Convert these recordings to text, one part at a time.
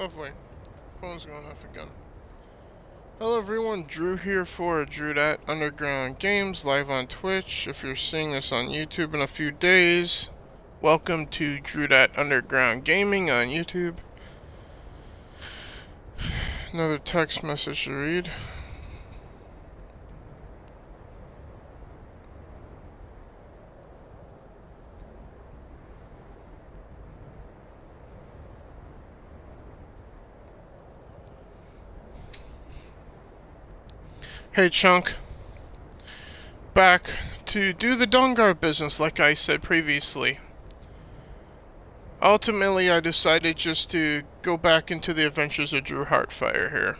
Lovely. Phone's going off again. Hello everyone, Drew here for Drew Dat Underground Games, live on Twitch. If you're seeing this on YouTube in a few days, welcome to Drew Dat Underground Gaming on YouTube. Another text message to read. Hey Chunk. Back to do the Dawnguard business like I said previously. Ultimately, I decided just to go back into the adventures of Drew Heartfire here.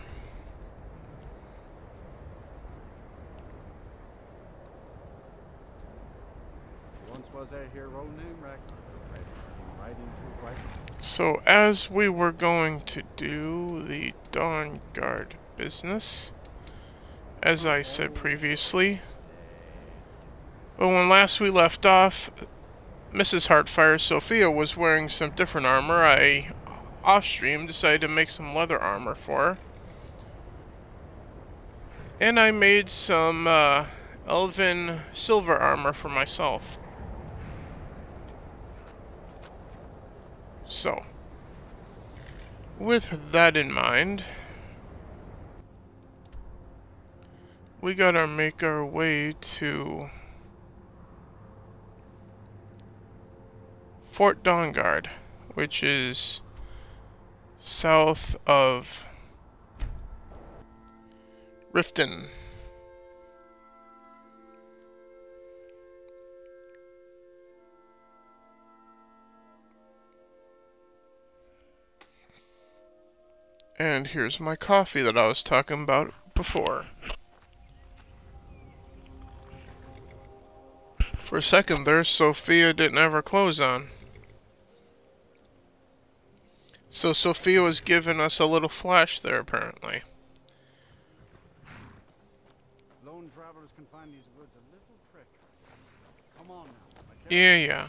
So as we were going to do the Dawnguard business, as I said previously. But when last we left off, Mrs. Heartfire Sofia was wearing some different armor. I, off-stream, decided to make some leather armor for her. And I made some uh, elven silver armor for myself. So, with that in mind, we gotta make our way to Fort Dawnguard, which is south of Riften. And here's my coffee that I was talking about before. For a second there, Sofia didn't have her clothes on. So Sofia was giving us a little flash there, apparently. Lone travelers can find these woods a little trick. Come on now. Yeah, yeah.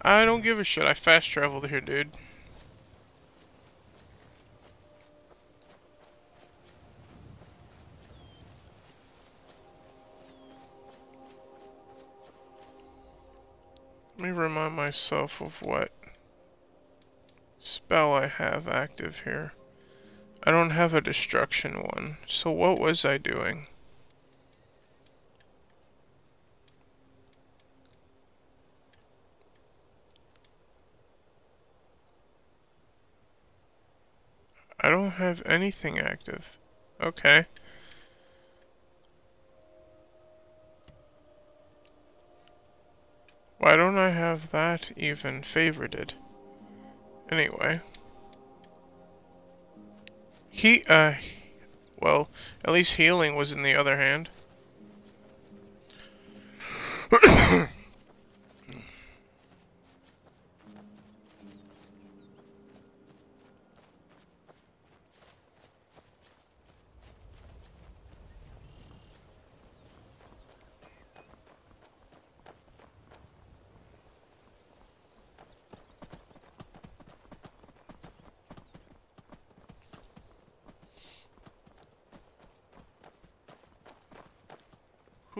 I don't give a shit. I fast traveled here, dude. Me remind myself of what spell I have active here. I don't have a destruction one, so what was I doing? I don't have anything active. Okay. Why don't I have that even favorited? Anyway. He, uh, well, at least healing was in the other hand.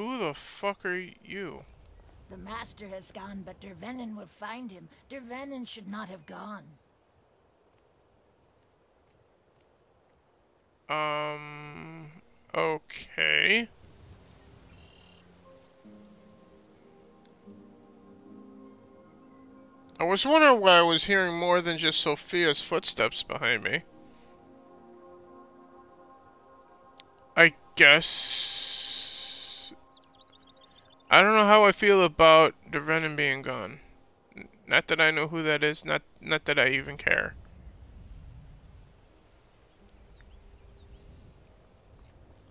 Who the fuck are you? The Master has gone, but Dervenin will find him. Dervenin should not have gone. Um... Okay. I was wondering why I was hearing more than just Sofia's footsteps behind me. I guess... I don't know how I feel about Dervenin being gone. Not that I know who that is, not not that I even care.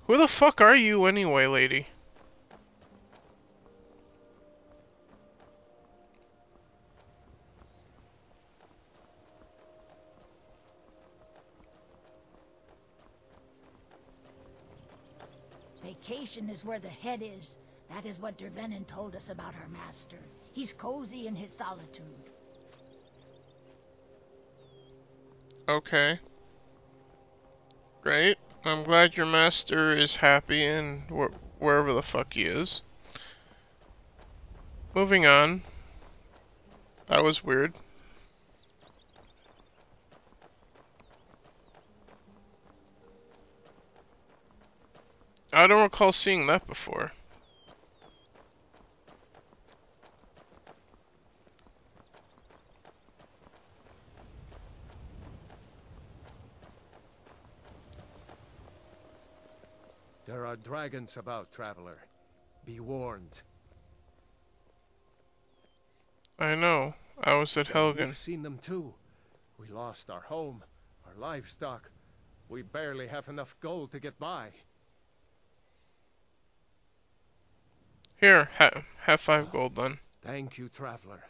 Who the fuck are you anyway, lady? Vacation is where the head is. That is what Dervenin told us about our master. He's cozy in his solitude. Okay. Great. I'm glad your master is happy and wh wherever the fuck he is. Moving on. That was weird. I don't recall seeing that before. There are dragons about, traveler. Be warned. I know. I was at Helgen. We've seen them too. We lost our home, our livestock. We barely have enough gold to get by. Here, ha have five gold then. Thank you, traveler.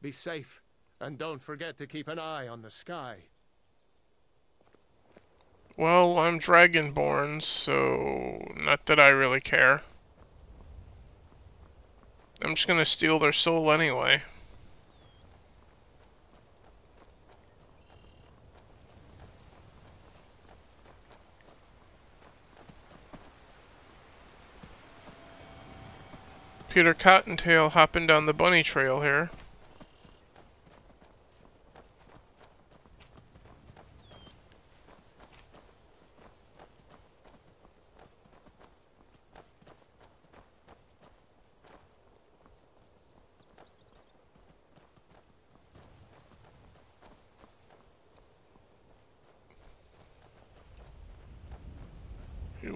Be safe, and don't forget to keep an eye on the sky. Well, I'm Dragonborn, so not that I really care. I'm just gonna steal their soul anyway. Peter Cottontail hopping down the bunny trail here.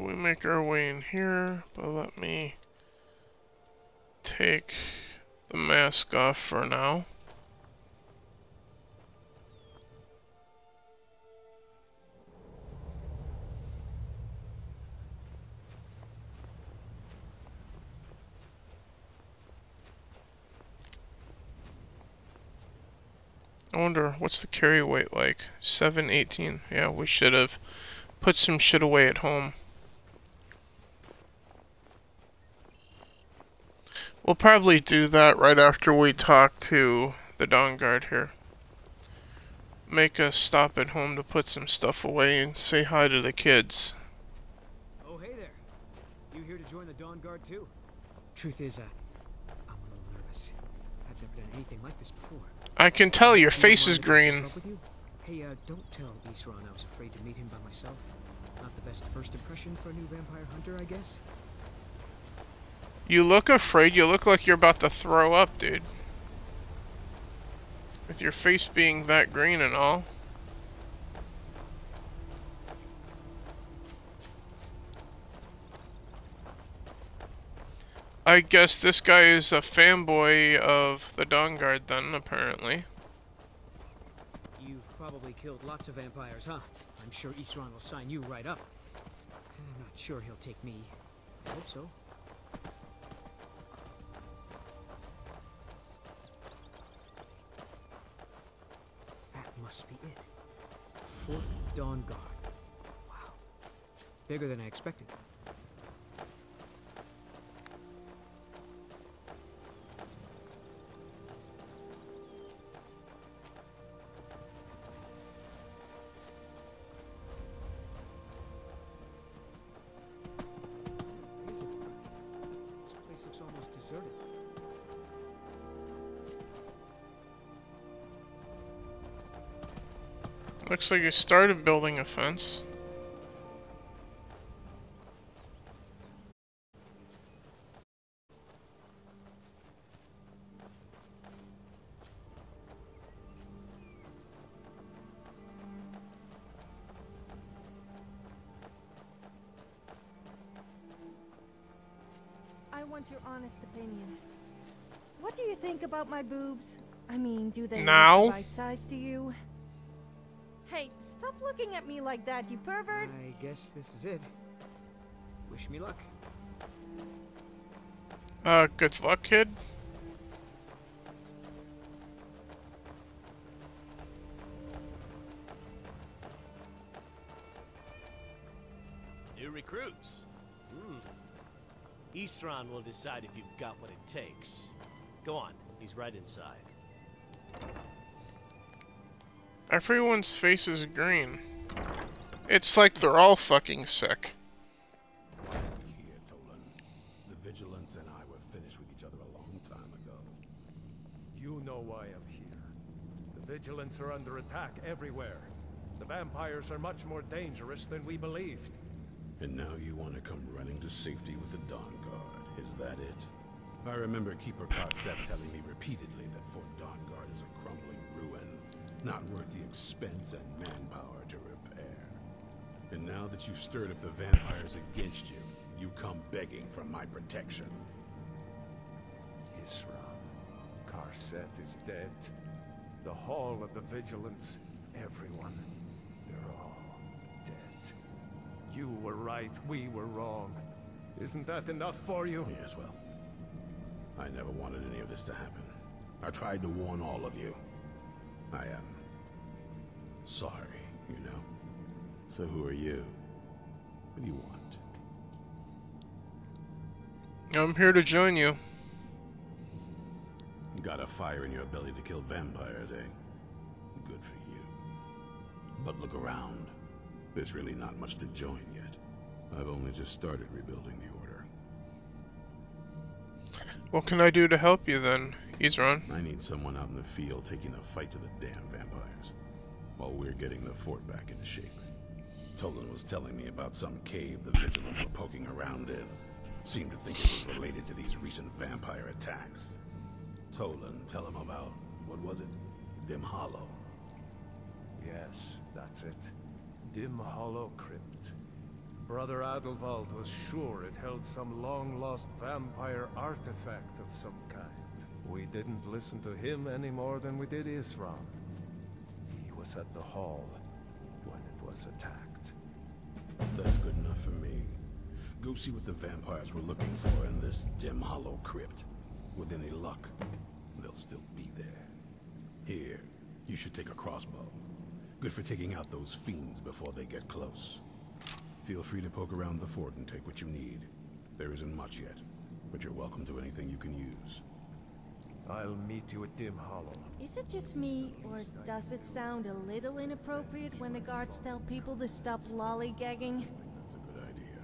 we make our way in here, but let me take the mask off for now. I wonder, what's the carry weight like? 718. Yeah, we should have put some shit away at home. We'll probably do that right after we talk to the Dawn Guard here. Make a stop at home to put some stuff away and say hi to the kids. Oh, hey there. You here to join the Dawn Guard too? Truth is, uh, I'm a little nervous. I've never done anything like this before. I can tell your face is green. Hey, uh, don't tell Isran I was afraid to meet him by myself. Not the best first impression for a new vampire hunter, I guess. You look afraid. You look like you're about to throw up, dude. With your face being that green and all. I guess this guy is a fanboy of the Dawnguard then, apparently. You've probably killed lots of vampires, huh? I'm sure Isran will sign you right up. I'm not sure he'll take me. I hope so. Must be it. Fort Dawnguard. Wow. Bigger than I expected. This place looks almost deserted. Looks like you started building a fence. I want your honest opinion. What do you think about my boobs? I mean, do they now? look right size to you? Hey, stop looking at me like that, you pervert! I guess this is it. Wish me luck. Uh, good luck, kid. New recruits. Hmm. Isran will decide if you've got what it takes. Go on, He's right inside. Everyone's face is green. It's like they're all fucking sick. Here, Tolan. The Vigilants and I were finished with each other a long time ago. You know why I'm here. The Vigilants are under attack everywhere. The vampires are much more dangerous than we believed. And now you want to come running to safety with the Dawn Guard. Is that it? I remember Keeper Carcette telling me repeatedly that Fort Dawn Guard is a crumbling ruin, not worth the expense and manpower to repair. And now that you've stirred up the vampires against you, you come begging for my protection. Isran. Carcette is dead. The Hall of the Vigilance. Everyone. They're all dead. You were right. We were wrong. Isn't that enough for you? Yes, well, I never wanted any of this to happen. I tried to warn all of you. I am sorry, you know. So who are you? What do you want? I'm here to join you. Got a fire in your belly to kill vampires, eh? Good for you. But look around. There's really not much to join yet. I've only just started rebuilding the Order. What can I do to help you then, Isran? I need someone out in the field taking the fight to the damn vampires, while we're getting the fort back into shape. Tolan was telling me about some cave the Vigilants were poking around in. Seemed to think it was related to these recent vampire attacks. Tolan, tell him about, what was it? Dim Hollow. Yes, that's it. Dim Hollow Crypt. Brother Adalvald was sure it held some long-lost vampire artifact of some kind. We didn't listen to him any more than we did Isran. He was at the hall when it was attacked. That's good enough for me. Go see what the vampires were looking for in this dim hollow crypt. With any luck, they'll still be there. Here, you should take a crossbow. Good for taking out those fiends before they get close. Feel free to poke around the fort and take what you need. There isn't much yet, but you're welcome to anything you can use. I'll meet you at Dim Hollow. Is it just me, or does it sound a little inappropriate when the guards tell people to stop lollygagging? That's a good idea.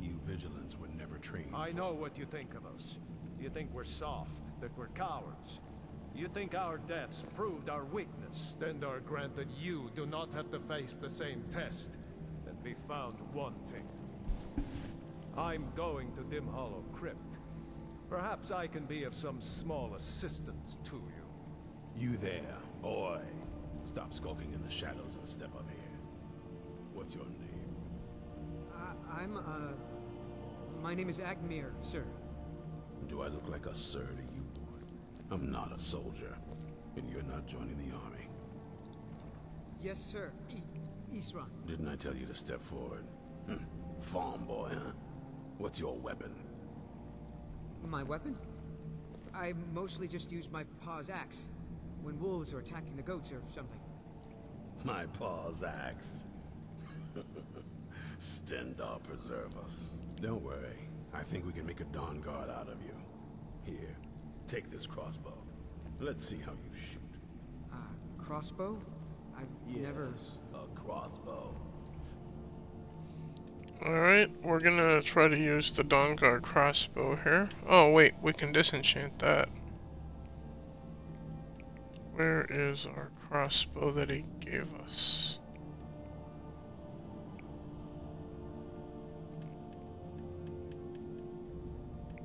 You vigilants would never trained. I know what you think of us. You think we're soft, that we're cowards. You think our deaths proved our weakness, then are granted you do not have to face the same test and be found wanting. I'm going to Dim Hollow Crypt. Perhaps I can be of some small assistance to you. You there, boy. Stop skulking in the shadows and step up here. What's your name? I, I'm, uh... My name is Agmaer, sir. Do I look like a sir to you, boy? I'm not a soldier, and you're not joining the army. Yes, sir. E Isran. Didn't I tell you to step forward? Hmm. Farm boy, huh? What's your weapon? My weapon? I mostly just use my paw's axe. When wolves are attacking the goats or something. My paw's axe. Stendarr preserve us. Don't worry. I think we can make a Dawn Guard out of you. Here, take this crossbow. Let's see how you shoot. Uh, crossbow? I've never... Yes, a crossbow. Alright, we're gonna try to use the Dawn Guard crossbow here. Oh wait, we can disenchant that. Where is our crossbow that he gave us?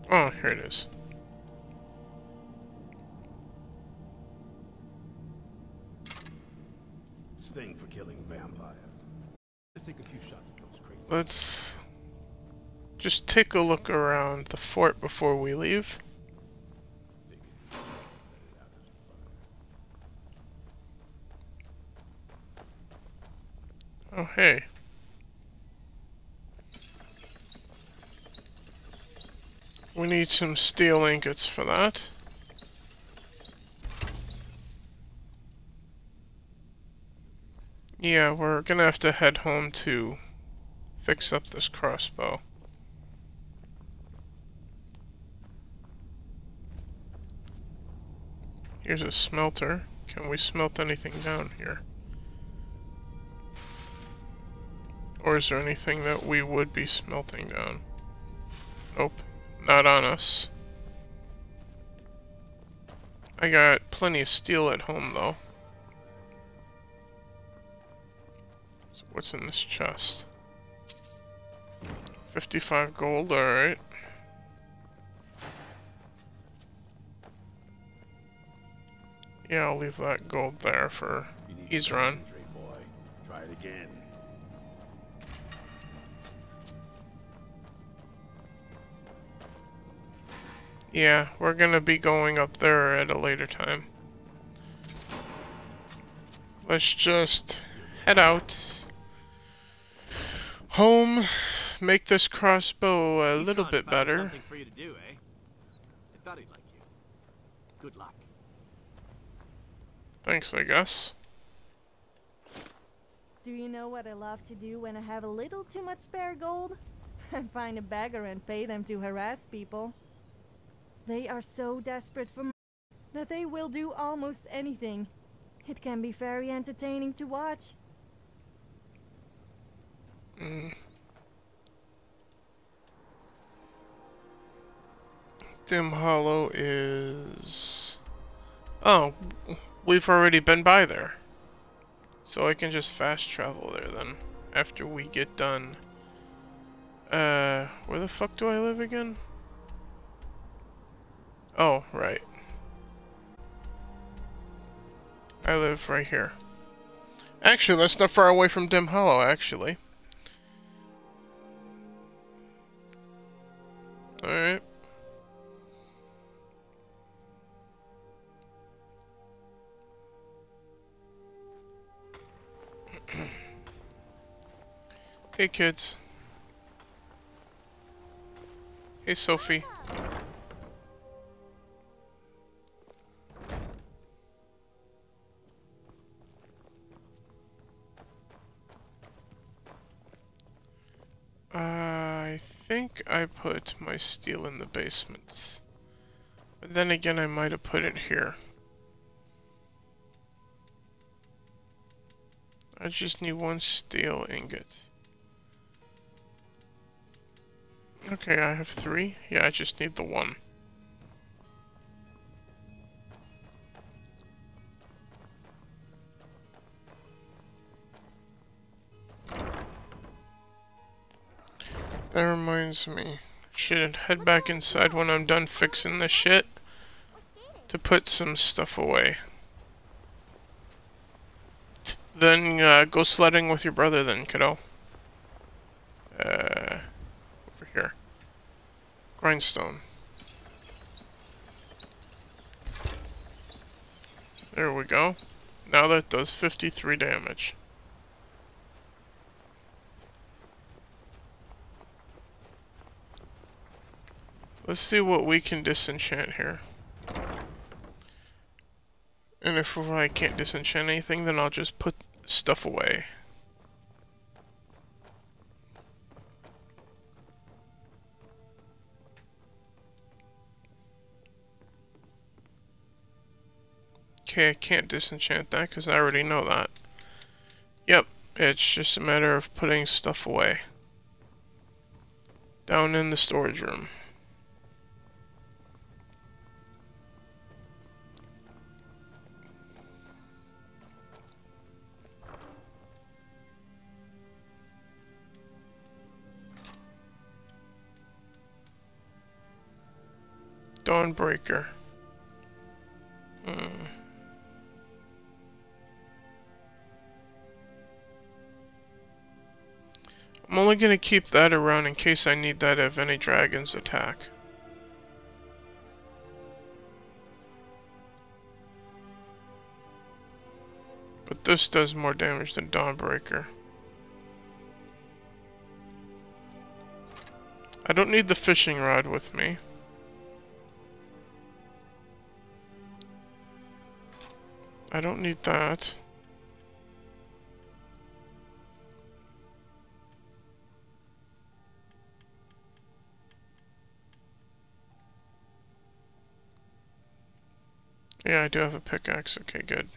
Oh, here it is. This thing for killing vampires. Let's take a few shots. Let's just take a look around the fort before we leave. Oh, hey. We need some steel ingots for that. Yeah, we're gonna have to head home to fix up this crossbow. Here's a smelter. Can we smelt anything down here? Or is there anything that we would be smelting down? Nope. Not on us. I got plenty of steel at home, though. So what's in this chest? 55 gold, alright. Yeah, I'll leave that gold there for You need to Isran. concentrate, boy. Try it again. Yeah, we're gonna be going up there at a later time. Let's just head out. Home, make this crossbow a little bit better. Something for you to do, eh? I thought he'd like you. Good luck. Thanks, I guess. Do you know what I love to do when I have a little too much spare gold? I find a beggar and pay them to harass people. They are so desperate for money that they will do almost anything. It can be very entertaining to watch. Dim Hollow is... Oh, we've already been by there. So I can just fast travel there then, after we get done. Uh, where the fuck do I live again? Oh, right. I live right here. Actually, that's not far away from Dim Hollow, actually. Alright. Hey kids. Hey Sophie. Uh, I think I put my steel in the basement. But then again, I might have put it here. I just need one steel ingot. Okay, I have three. Yeah, I just need the one. That reminds me. Should head back inside when I'm done fixing this shit to put some stuff away. Then uh, go sledding with your brother then, kiddo. Uh. Grindstone. There we go. Now that does 53 damage. Let's see what we can disenchant here. And if I can't disenchant anything, then I'll just put stuff away. Okay, I can't disenchant that because I already know that. Yep, it's just a matter of putting stuff away. Down in the storage room. Dawnbreaker. Hmm. I'm only gonna keep that around in case I need that if any dragons attack. But this does more damage than Dawnbreaker. I don't need the fishing rod with me. I don't need that. Yeah, I do have a pickaxe. Okay, good.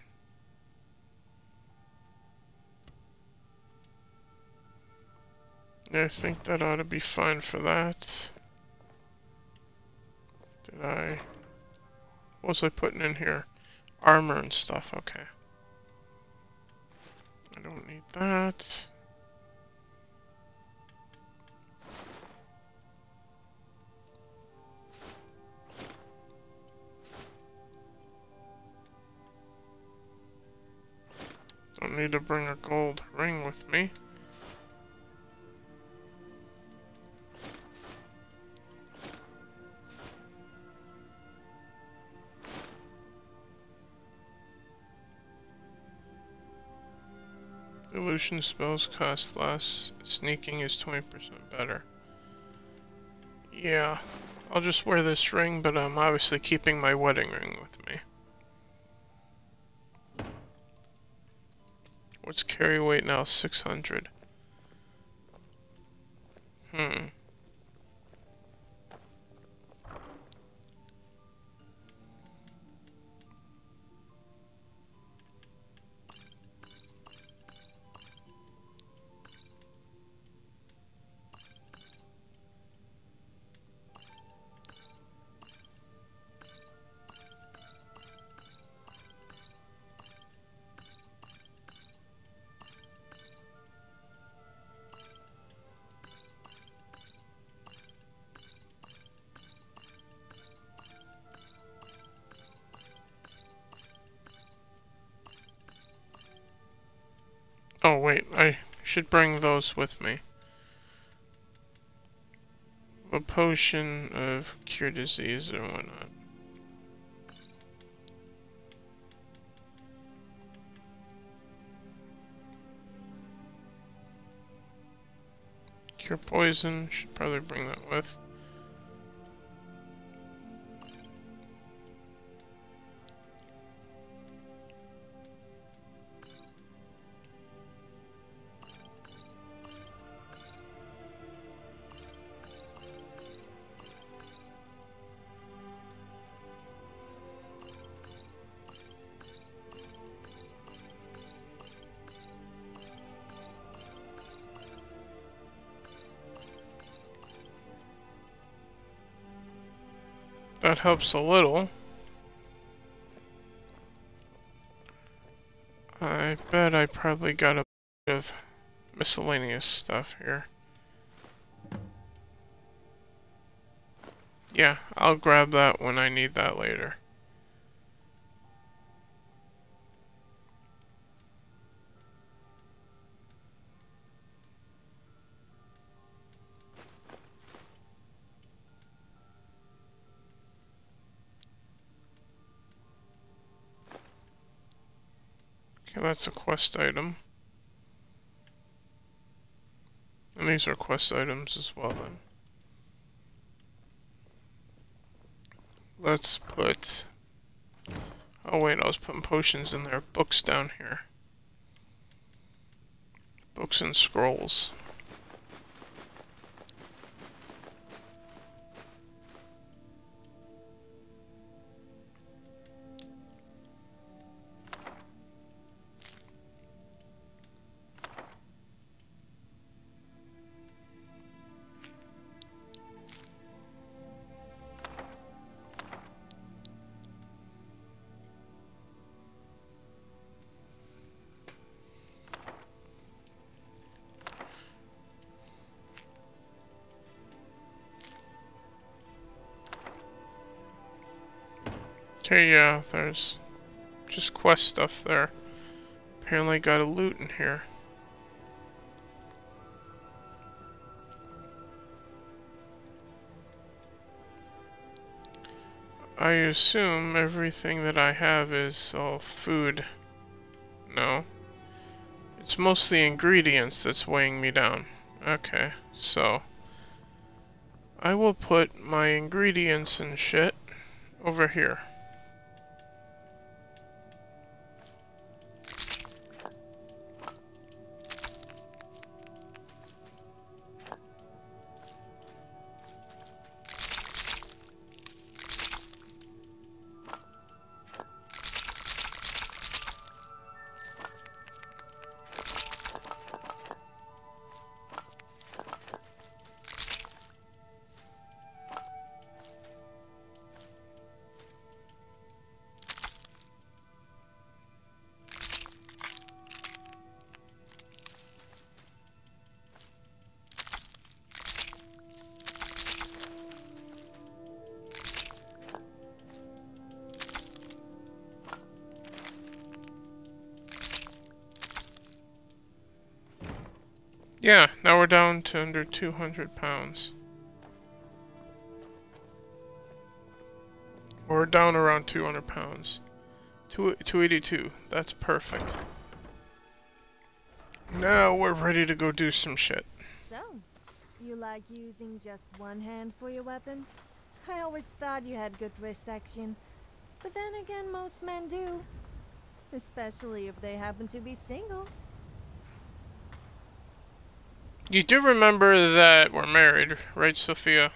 I think that ought to be fine for that. Did I... What was I putting in here? Armor and stuff, okay. I don't need that. Don't need to bring a gold ring with me. Illusion spells cost less. Sneaking is 20% better. Yeah, I'll just wear this ring, but I'm obviously keeping my wedding ring with me. What's carry weight now? 600. Hmm. Should bring those with me. A potion of cure disease or whatnot. Cure poison, should probably bring that with. That helps a little. I bet I probably got a bit of miscellaneous stuff here. Yeah, I'll grab that when I need that later. That's a quest item. And these are quest items as well then. Let's put... Oh wait, I was putting potions in there. Books down here. Books and scrolls. Okay, yeah, there's just quest stuff there. Apparently got a loot in here. I assume everything that I have is all food. No. It's mostly ingredients that's weighing me down. Okay, so... I will put my ingredients and shit over here. Under 200 pounds. We're down around 200 pounds. Two, 282. That's perfect. Now we're ready to go do some shit. So, you like using just one hand for your weapon? I always thought you had good wrist action. But then again, most men do. Especially if they happen to be single. You do remember that we're married, right, Sofia?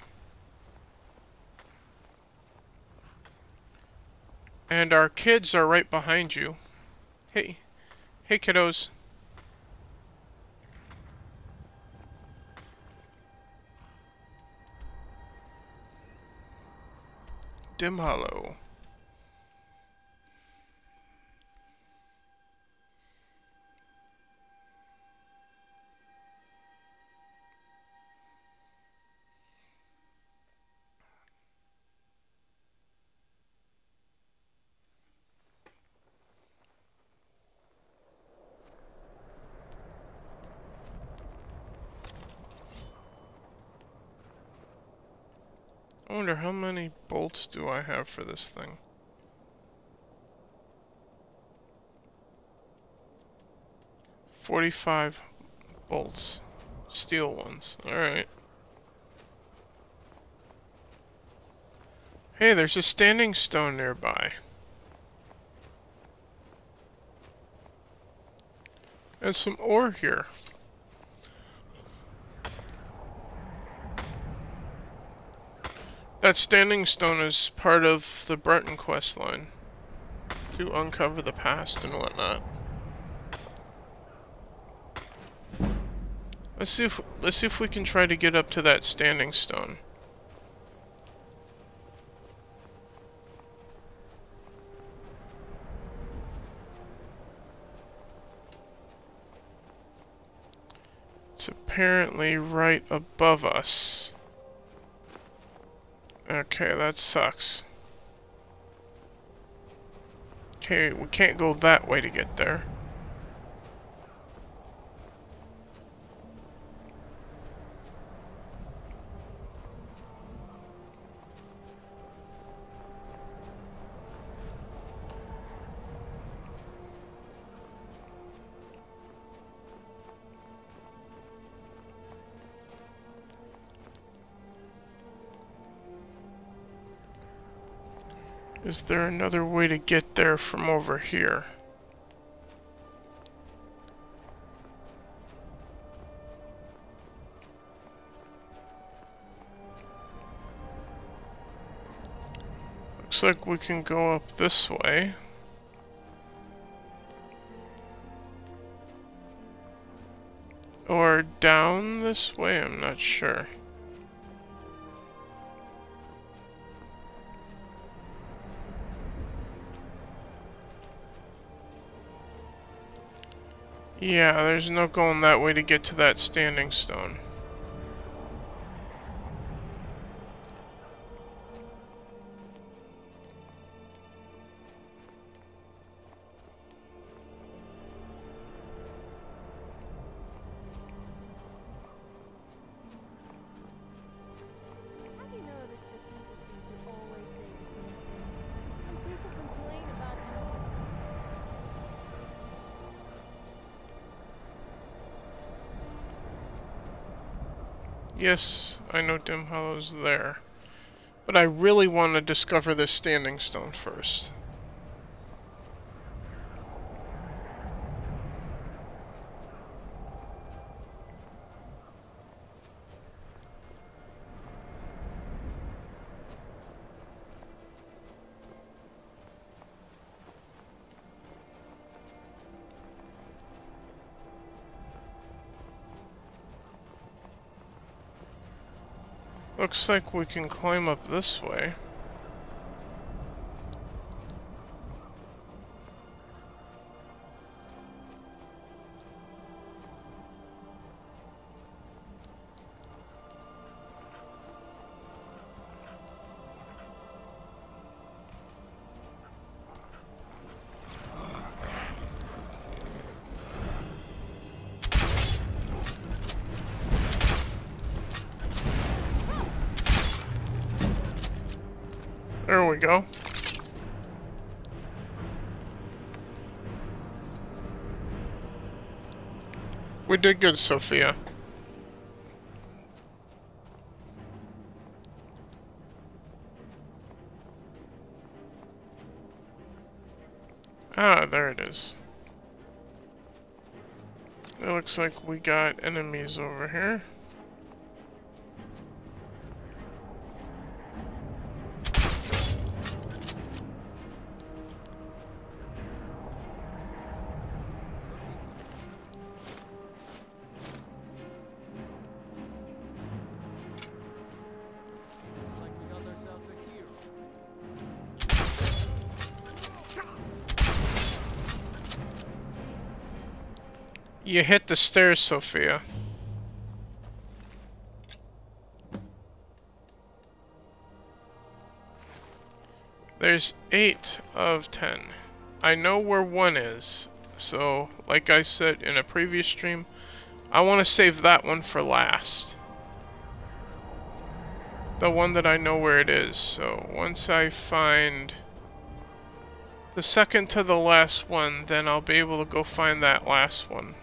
And our kids are right behind you. Hey, hey kiddos. Dim Hollow. I wonder how many bolts do I have for this thing? Forty-five bolts. Steel ones. Alright. Hey, there's a standing stone nearby. And some ore here. That standing stone is part of the Breton quest line. To uncover the past and whatnot. Let's see if let's see if we can try to get up to that standing stone. It's apparently right above us. Okay, that sucks. Okay, we can't go that way to get there. Is there another way to get there from over here? Looks like we can go up this way. Or down this way, I'm not sure. Yeah, there's no going that way to get to that standing stone. Yes, I know Dimhollow's there. But I really want to discover this standing stone first. Like we can climb up this way. Did good, Sofia. Ah, there it is. It looks like we got enemies over here. You hit the stairs, Sofia. There's eight of ten. I know where one is, so like I said in a previous stream, I want to save that one for last. The one that I know where it is, so once I find the second to the last one, then I'll be able to go find that last one.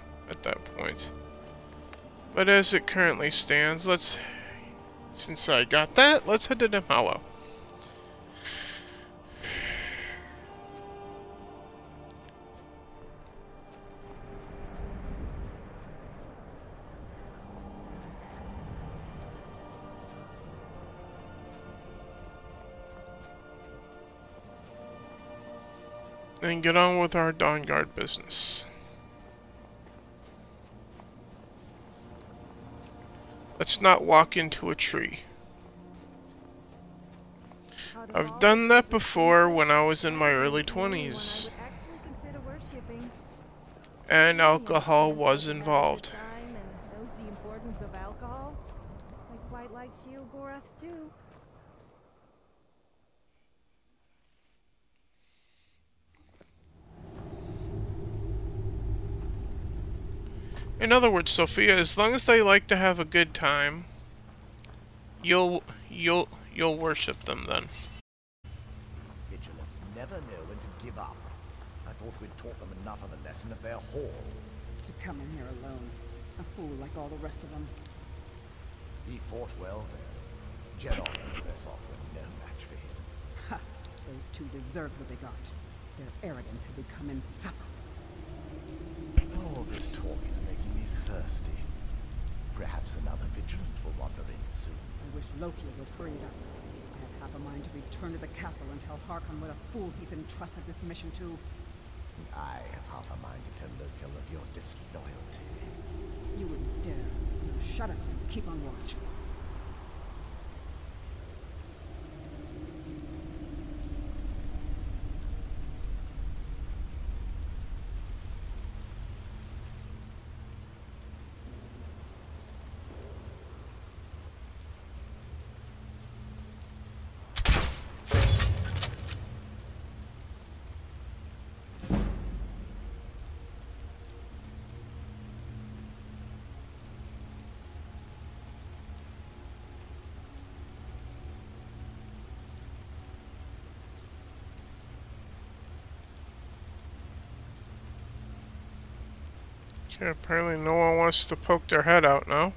But as it currently stands, let's... Since I got that, let's head to Hollow. And get on with our Dawnguard business. Let's not walk into a tree. I've done that before when I was in my early the only one I 20s. would actually consider worshipping. And alcohol was involved. the importance of alcohol. I quite like too. In other words, Sofia, as long as they like to have a good time, you'll you'll you'll worship them then. These vigilants never know when to give up. I thought we'd taught them enough of a lesson at their hall. To come in here alone. A fool like all the rest of them. He fought well there. Jedon and Versov were no match for him. Ha! Those two deserved what they got. Their arrogance had become insufferable. All this talk is making me thirsty. Perhaps another vigilant will wander in soon. I wish Lokil would hurry it up. I have half a mind to return to the castle and tell Harkon what a fool he's entrusted this mission to. I have half a mind to tell Lokil of your disloyalty. You wouldn't dare. Now shut up and keep on watch. Okay, apparently no one wants to poke their head out now.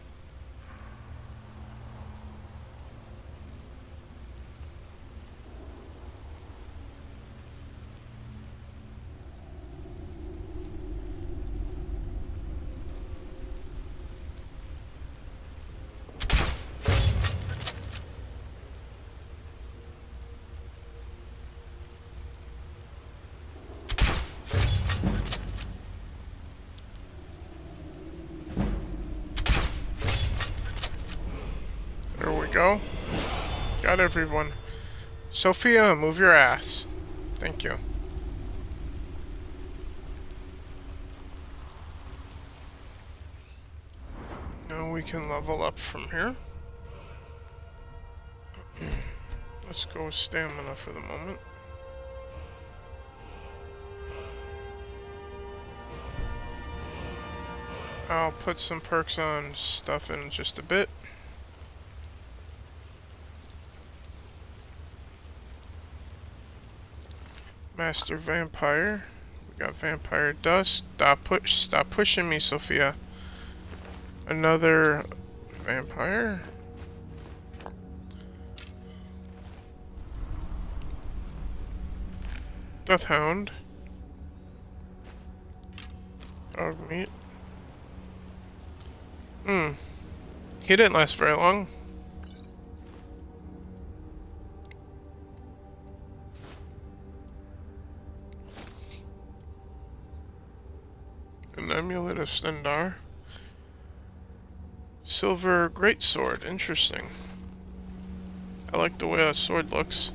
There we go. Got everyone. Sofia, move your ass. Thank you. Now we can level up from here. Let's go stamina for the moment. I'll put some perks on stuff in just a bit. Master Vampire. We got Vampire Dust. Stop push stop pushing me, Sofia. Another vampire. Death Hound. Dog meat. Hmm. He didn't last very long. An amulet of Stendarr. Silver greatsword. Interesting. I like the way that sword looks.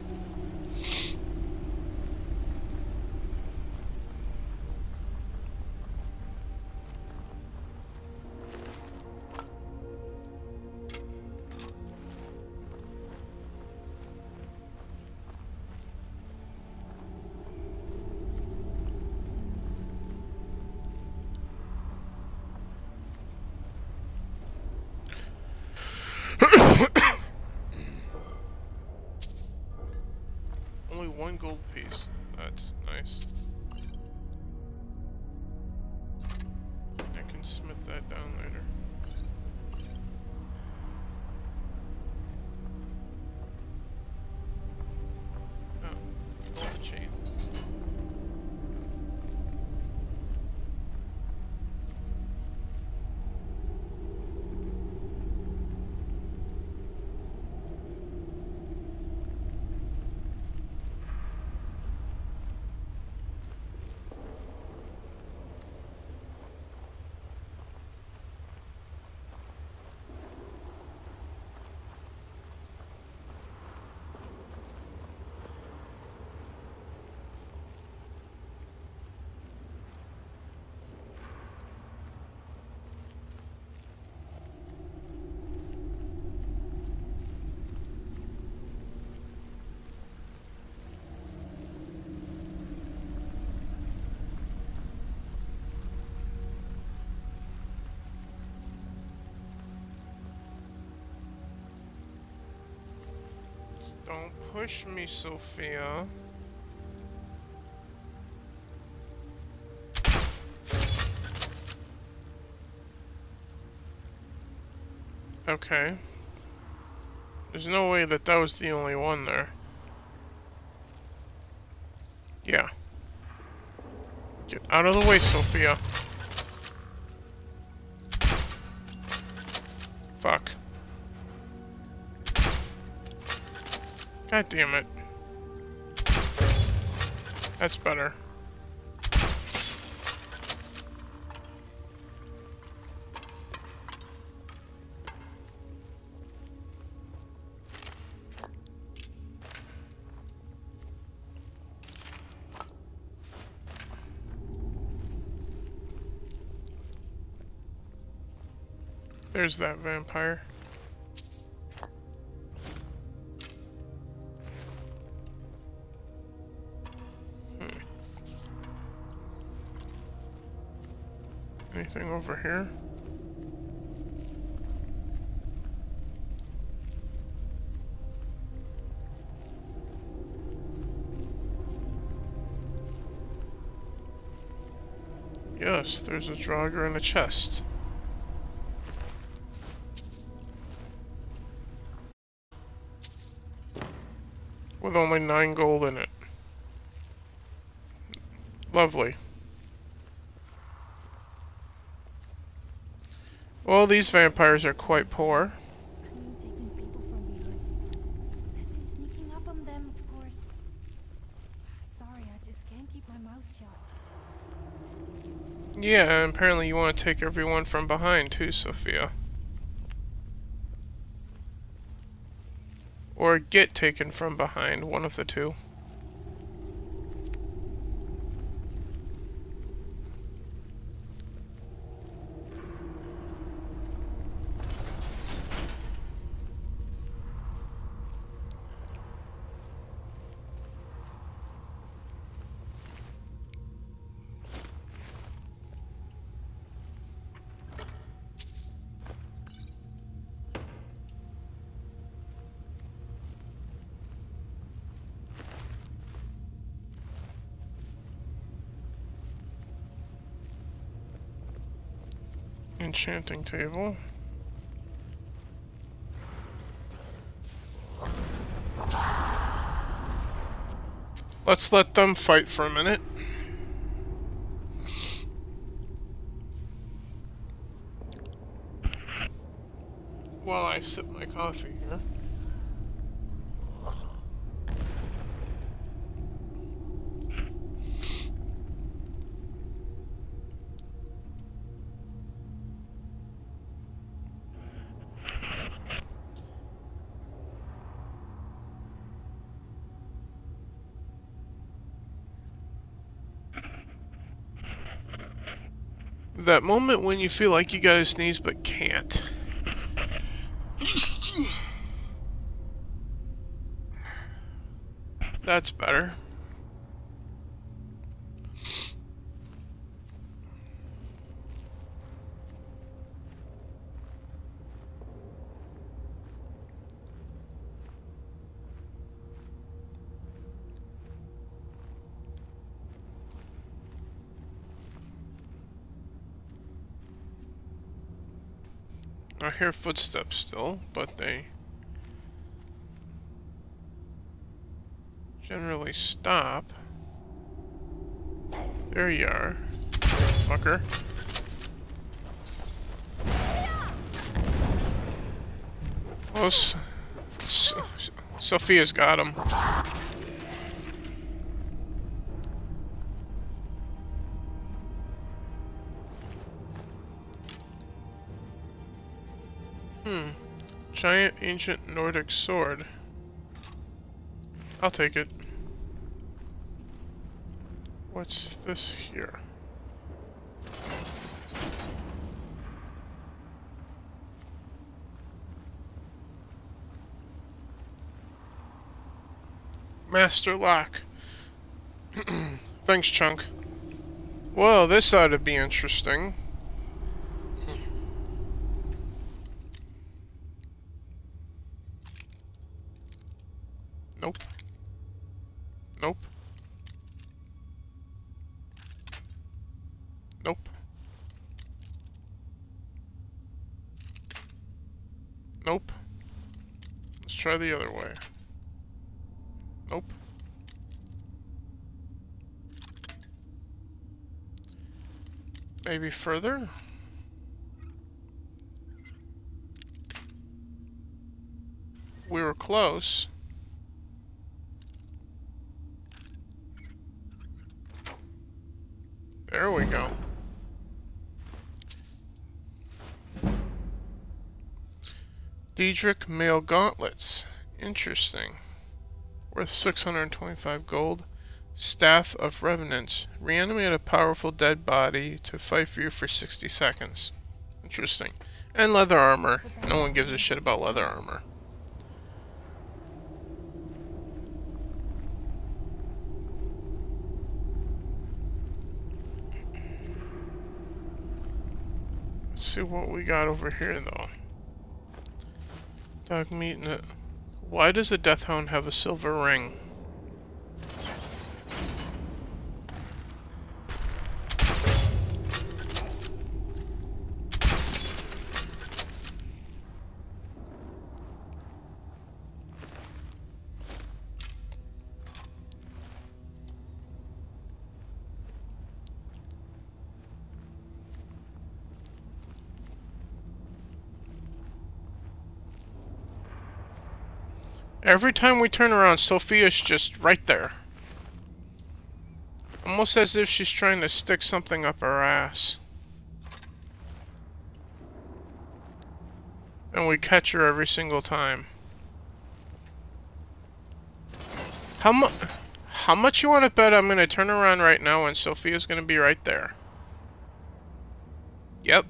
Push me, Sofia. Okay. There's no way that that was the only one there. Yeah. Get out of the way, Sofia. God damn it. That's better. There's that vampire. Anything over here? Yes, there's a Draugr in a chest. With only nine gold in it. Lovely. Well, these vampires are quite poor. Yeah, apparently you want to take everyone from behind too, Sofia. Or get taken from behind, one of the two. Enchanting table. Let's let them fight for a minute. While I sip my coffee here. That moment when you feel like you gotta sneeze but can't. That's better. Hear footsteps still, but they generally stop. There you are, fucker. S S Sofia's got him. Giant ancient Nordic sword. I'll take it. What's this here? Master lock. Thanks, Chunk. Well, this ought to be interesting. Nope. Nope. Nope. Nope. Let's try the other way. Nope. Maybe further? We were close. Daedric Mail Gauntlets. Interesting. Worth 625 gold. Staff of Revenants. Reanimate a powerful dead body to fight for you for 60 seconds. Interesting. And leather armor. No one gives a shit about leather armor. Let's see what we got over here, though. Dog meat and a... Why does a death hound have a silver ring? Every time we turn around, Sofia's just right there. Almost as if she's trying to stick something up her ass. And we catch her every single time. How much? How much you want to bet I'm going to turn around right now and Sofia's going to be right there? Yep.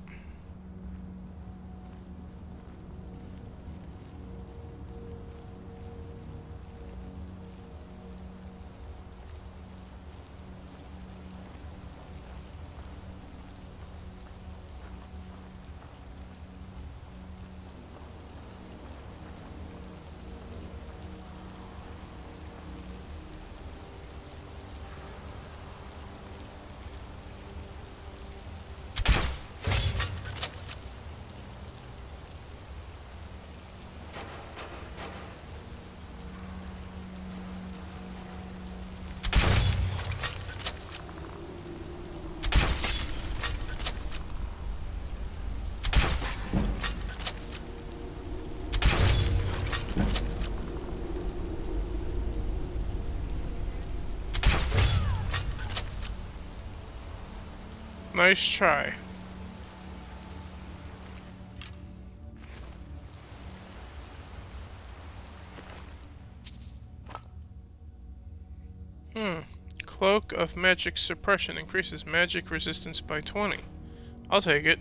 Nice try. Hmm. Cloak of Magic Suppression increases magic resistance by 20. I'll take it.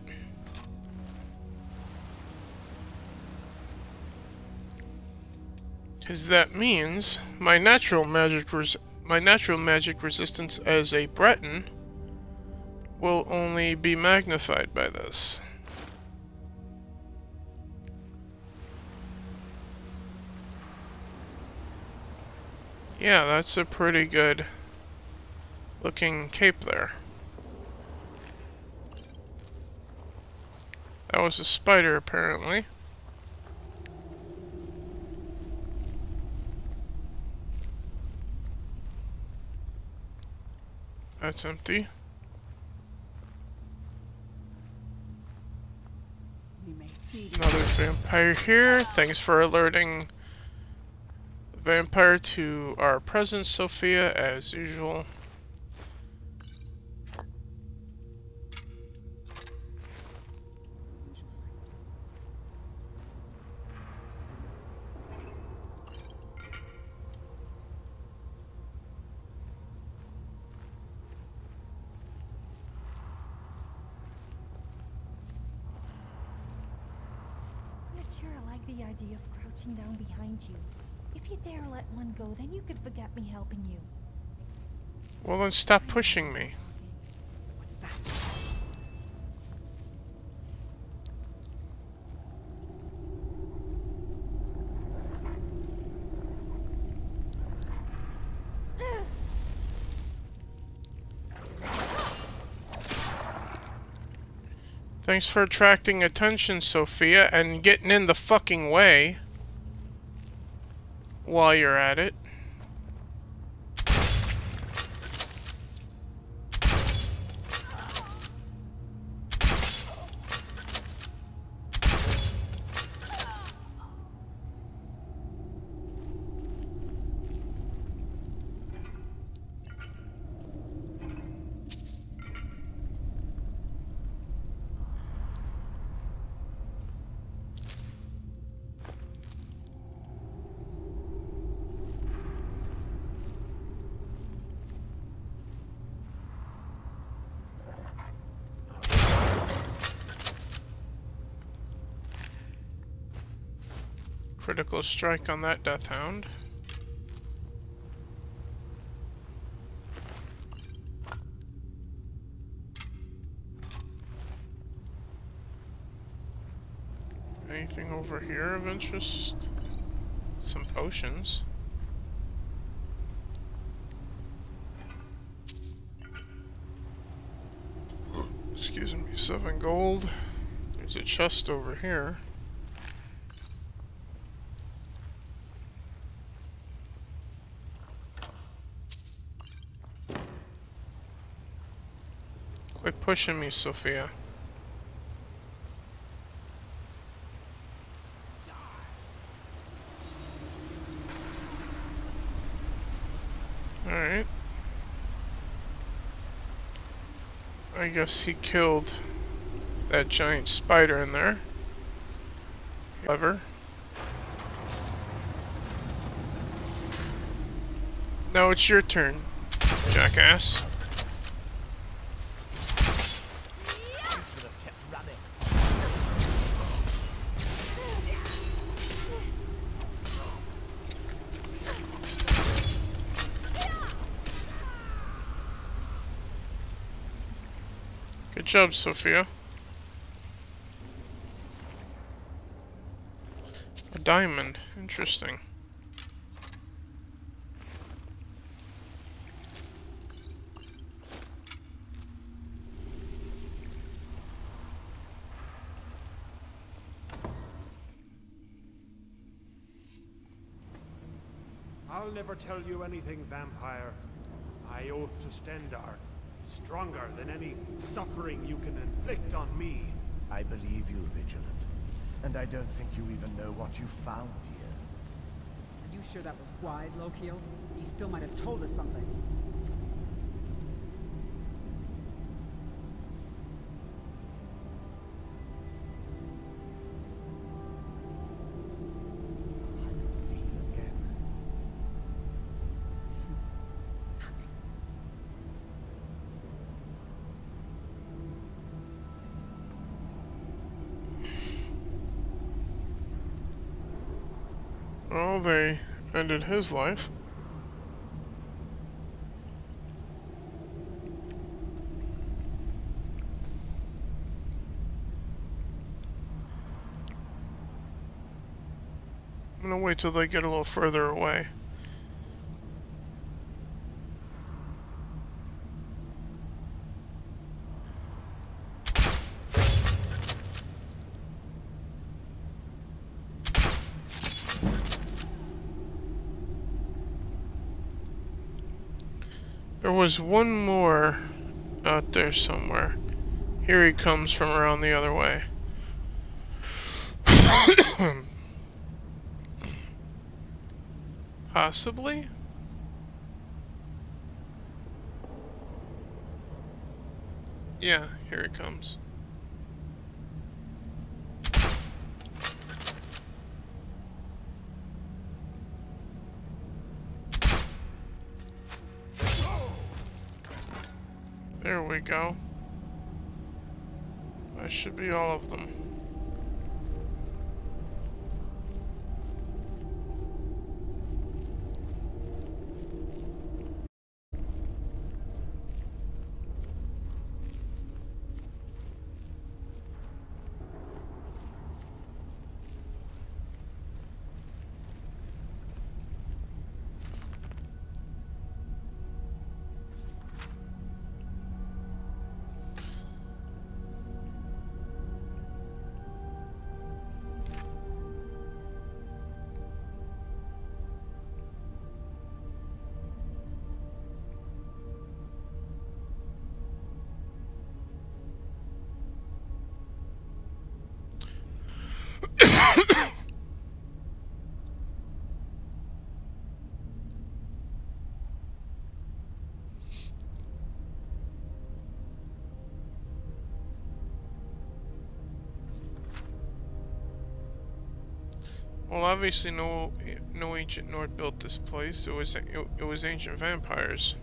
Because that means my natural magic my natural magic resistance as a Breton will only be magnified by this. Yeah, that's a pretty good looking cape there. That was a spider, apparently. That's empty. Another vampire here. Thanks for alerting the vampire to our presence, Sofia, as usual. Down behind you. If you dare let one go, then you could forget me helping you. Well, then stop pushing me. What's that? Thanks for attracting attention, Sofia, and getting in the fucking way while you're at it. Strike on that Death Hound. Anything over here of interest? Some potions. Excuse me, seven gold. There's a chest over here. Pushing me, Sofia. Alright. I guess he killed that giant spider in there. Clever. Now it's your turn, jackass. Good job, Sofia. A diamond. Interesting. I'll never tell you anything, vampire. I oath to Stendarr, Stronger than any suffering you can inflict on me. I believe you, Vigilant. And I don't think you even know what you found here. Are you sure that was wise, Lokil? He still might have told us something. They ended his life. I'm gonna wait till they get a little further away. There was one more out there somewhere. Here he comes from around the other way. Possibly? Yeah, here he comes. Go. That should be all of them. Well, obviously no no ancient Nord built this place. It was it, it was ancient vampires.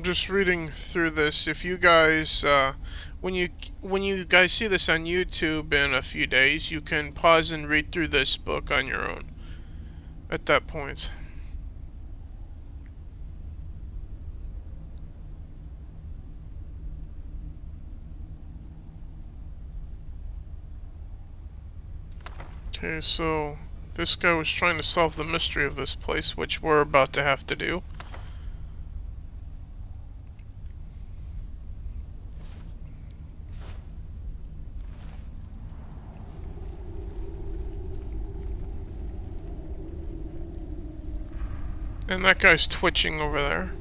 I'm just reading through this. If you guys, uh, when you when you guys see this on YouTube in a few days, you can pause and read through this book on your own. At that point. Okay, so this guy was trying to solve the mystery of this place, which we're about to have to do. And that guy's twitching over there.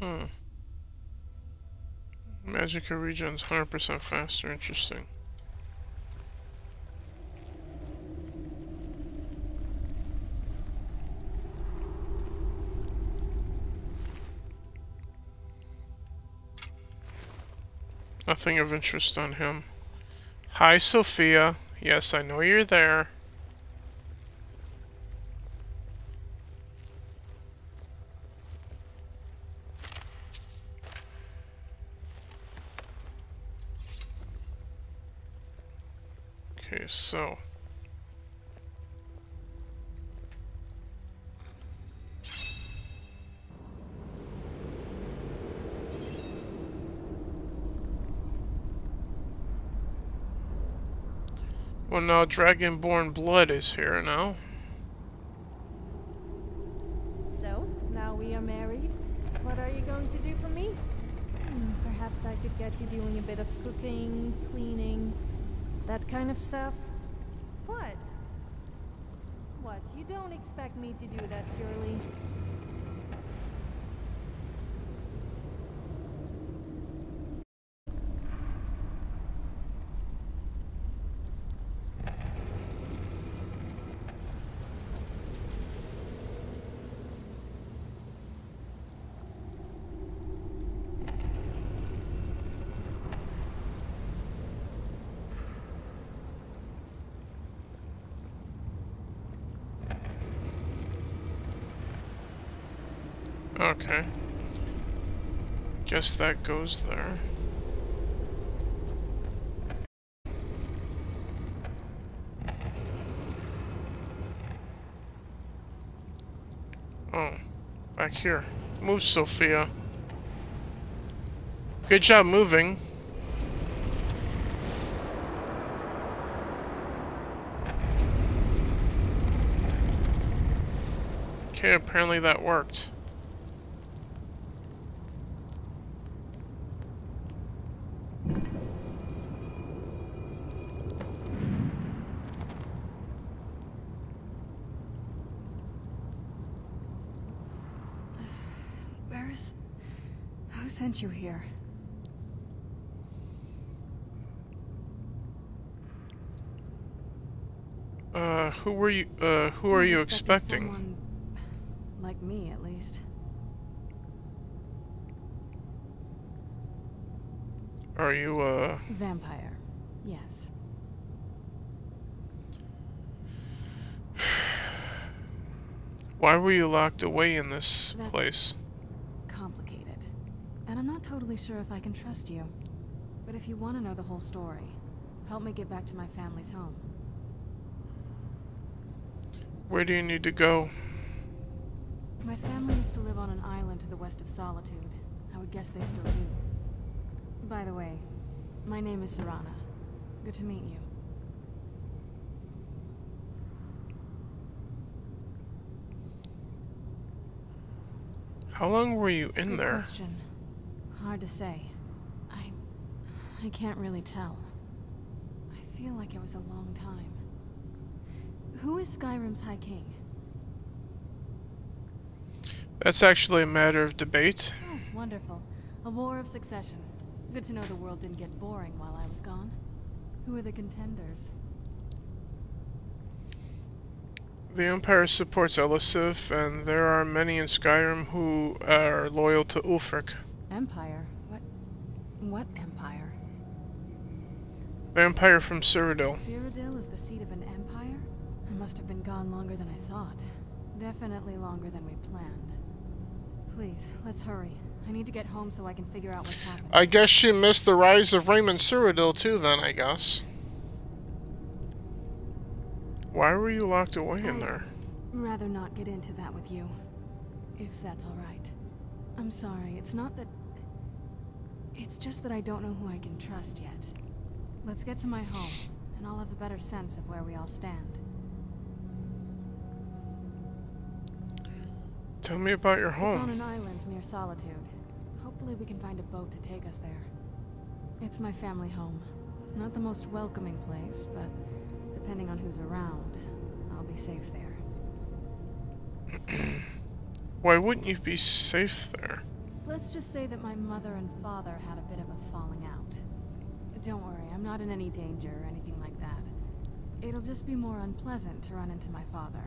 Hmm. Magicka regen's 100% faster, interesting. Nothing of interest on him. Hi, Sofia. Yes, I know you're there. Okay, so... Well, now Dragonborn blood is here now. So, now we are married. What are you going to do for me? Hmm, perhaps I could get you doing a bit of cooking, cleaning, that kind of stuff. What? What? You don't expect me to do that, surely? Okay. Guess that goes there. Oh, back here. Move, Sofia. Good job moving. Okay, apparently that worked. Where is... Who sent you here? Uh, who were you, uh, who are you expecting someone Like me, at least. Are you, uh, Vampire. Yes. why were you locked away in this That's- place? Complicated. And I'm not totally sure if I can trust you. But if you want to know the whole story, help me get back to my family's home. Where do you need to go? My family used to live on an island to the west of Solitude. I would guess they still do. By the way, my name is Serana. Good to meet you. How long were you in Good there? question. Hard to say. I... I can't really tell. I feel like it was a long time. Who is Skyrim's High King? That's actually a matter of debate. Oh, wonderful. A war of succession. Good to know the world didn't get boring while I was gone. Who are the contenders? The Empire supports Elisif, and there are many in Skyrim who are loyal to Ulfric. Empire? What... What empire? The Empire from Cyrodiil. Cyrodiil is the seat of an empire? I must have been gone longer than I thought. Definitely longer than we planned. Please, let's hurry. I need to get home so I can figure out what's happening. I guess she missed the rise of Raymond Cyrodiil too then, I guess. Why were you locked away in I- there? Rather not get into that with you. If that's alright. I'm sorry, it's not that... It's just that I don't know who I can trust yet. Let's get to my home, and I'll have a better sense of where we all stand. Tell me about your home. It's on an island near Solitude. Hopefully we can find a boat to take us there. It's my family home. Not the most welcoming place, but depending on who's around, I'll be safe there. Why wouldn't you be safe there? Let's just say that my mother and father had a bit of a falling out. Don't worry, I'm not in any danger or anything like that. It'll just be more unpleasant to run into my father.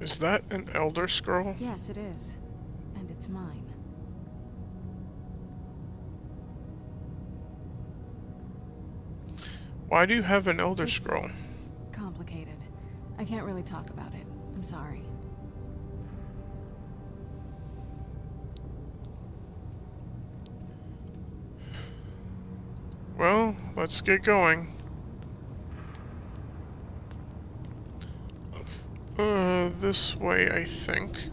Is that an Elder Scroll? Yes, it is. And it's mine. Why do you have an Elder It's- Scroll? Complicated. I can't really talk about it. I'm sorry. Well, let's get going. Uh, this way, I think.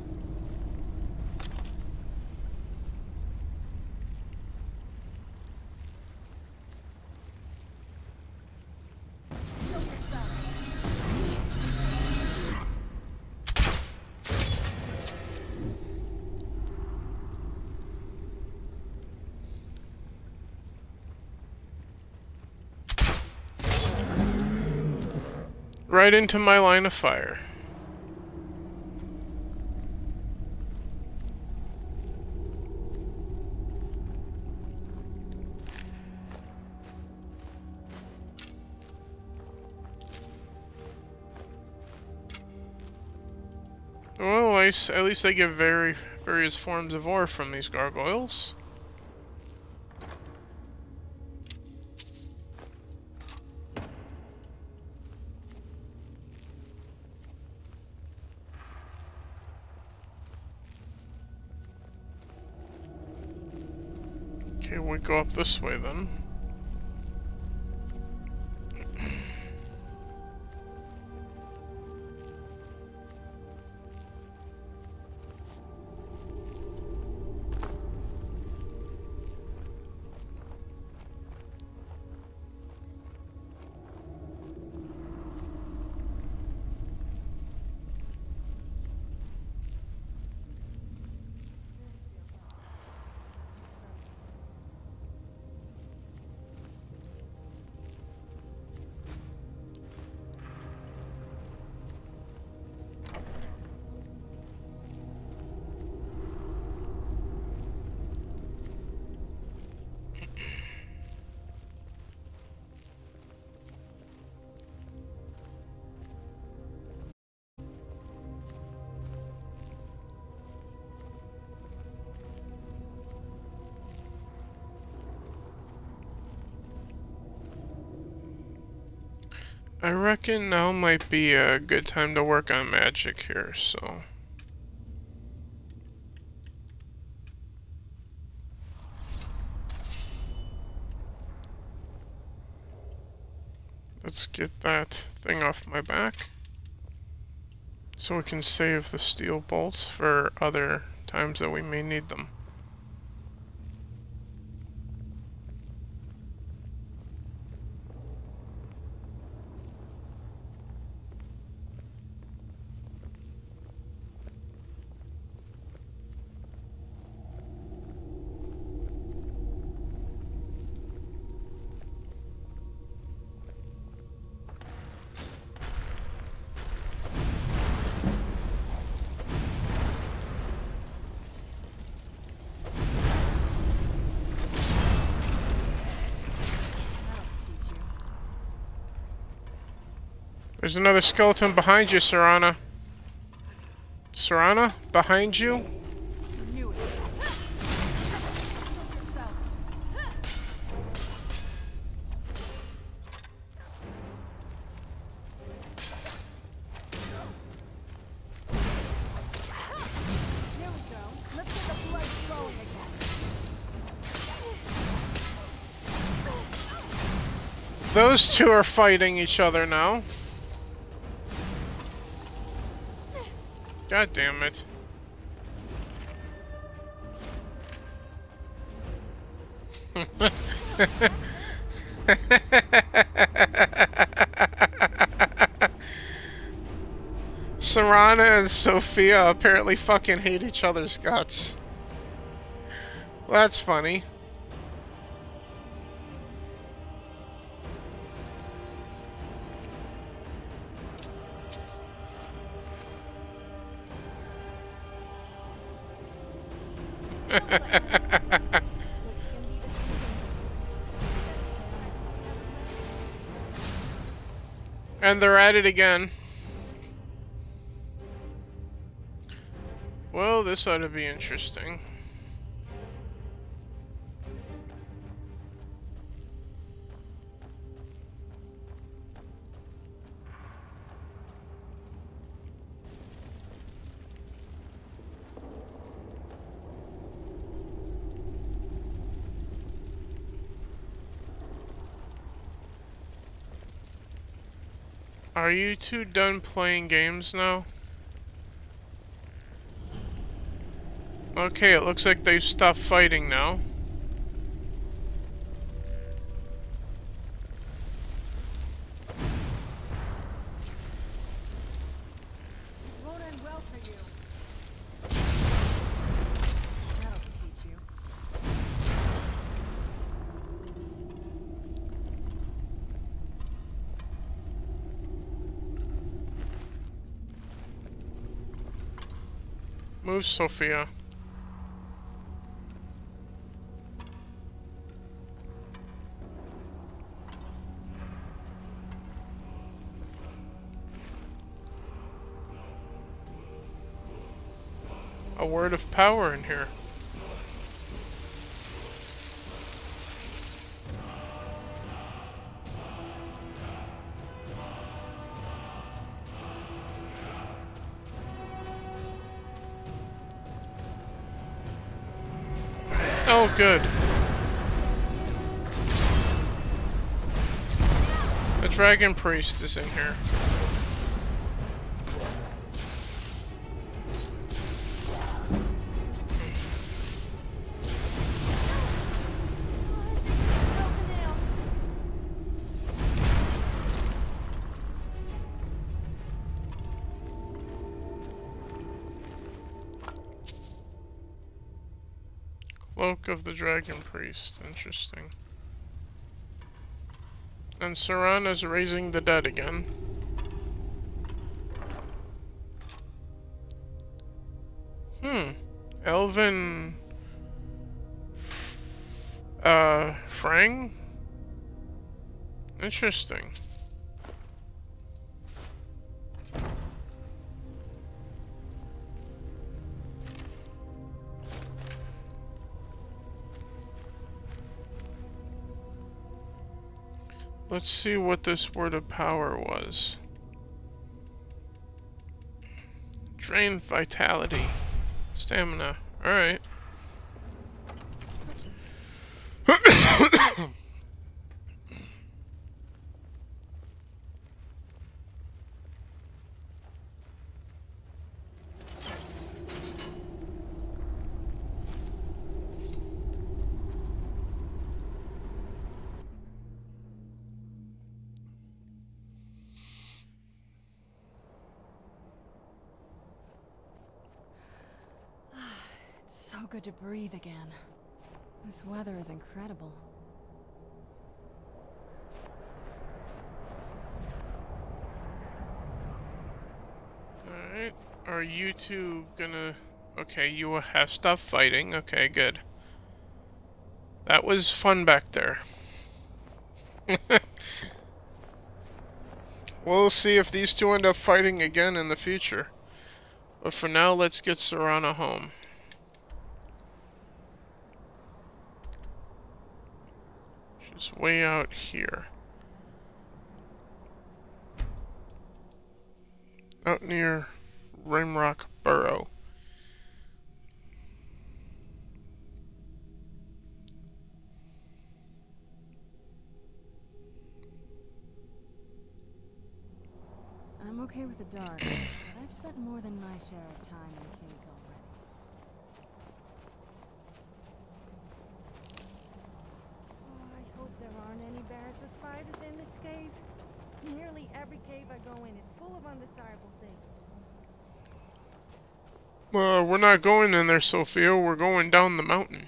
Right into my line of fire. Well, at least, I get very various forms of ore from these gargoyles. We go up this way then. I reckon now might be a good time to work on magic here, so... Let's get that thing off my back. So we can save the steel bolts for other times that we may need them. There's another skeleton behind you, Serana. Serana? Behind you? Those two are fighting each other now. God damn it. Serana and Sofia apparently fucking hate each other's guts. Well, that's funny. They're at it again. Well, this ought to be interesting. Are you two done playing games now? Okay, it looks like they've stopped fighting now. Move, Sofia. A word of power in here. Good. The Dragon Priest is in here. Of the Dragon Priest. Interesting. And Saran is raising the dead again. Hmm. Elvin... Uh, Frang? Interesting. Let's see what this word of power was. Drain vitality. Stamina. Alright. It's so good to breathe again. This weather is incredible. Alright. Are you two gonna... Okay, you will have stopped fighting. Okay, good. That was fun back there. we'll see if these two end up fighting again in the future. But for now, let's get Serana home. She's way out here. Out near Rimrock Burrow. I'm okay with the dark, but I've spent more than my share of time in caves already. Oh, I hope there aren't or spiders in this cave. Nearly every cave I go in is full of undesirable things. Well, we're not going in there, Sofia. We're going down the mountain.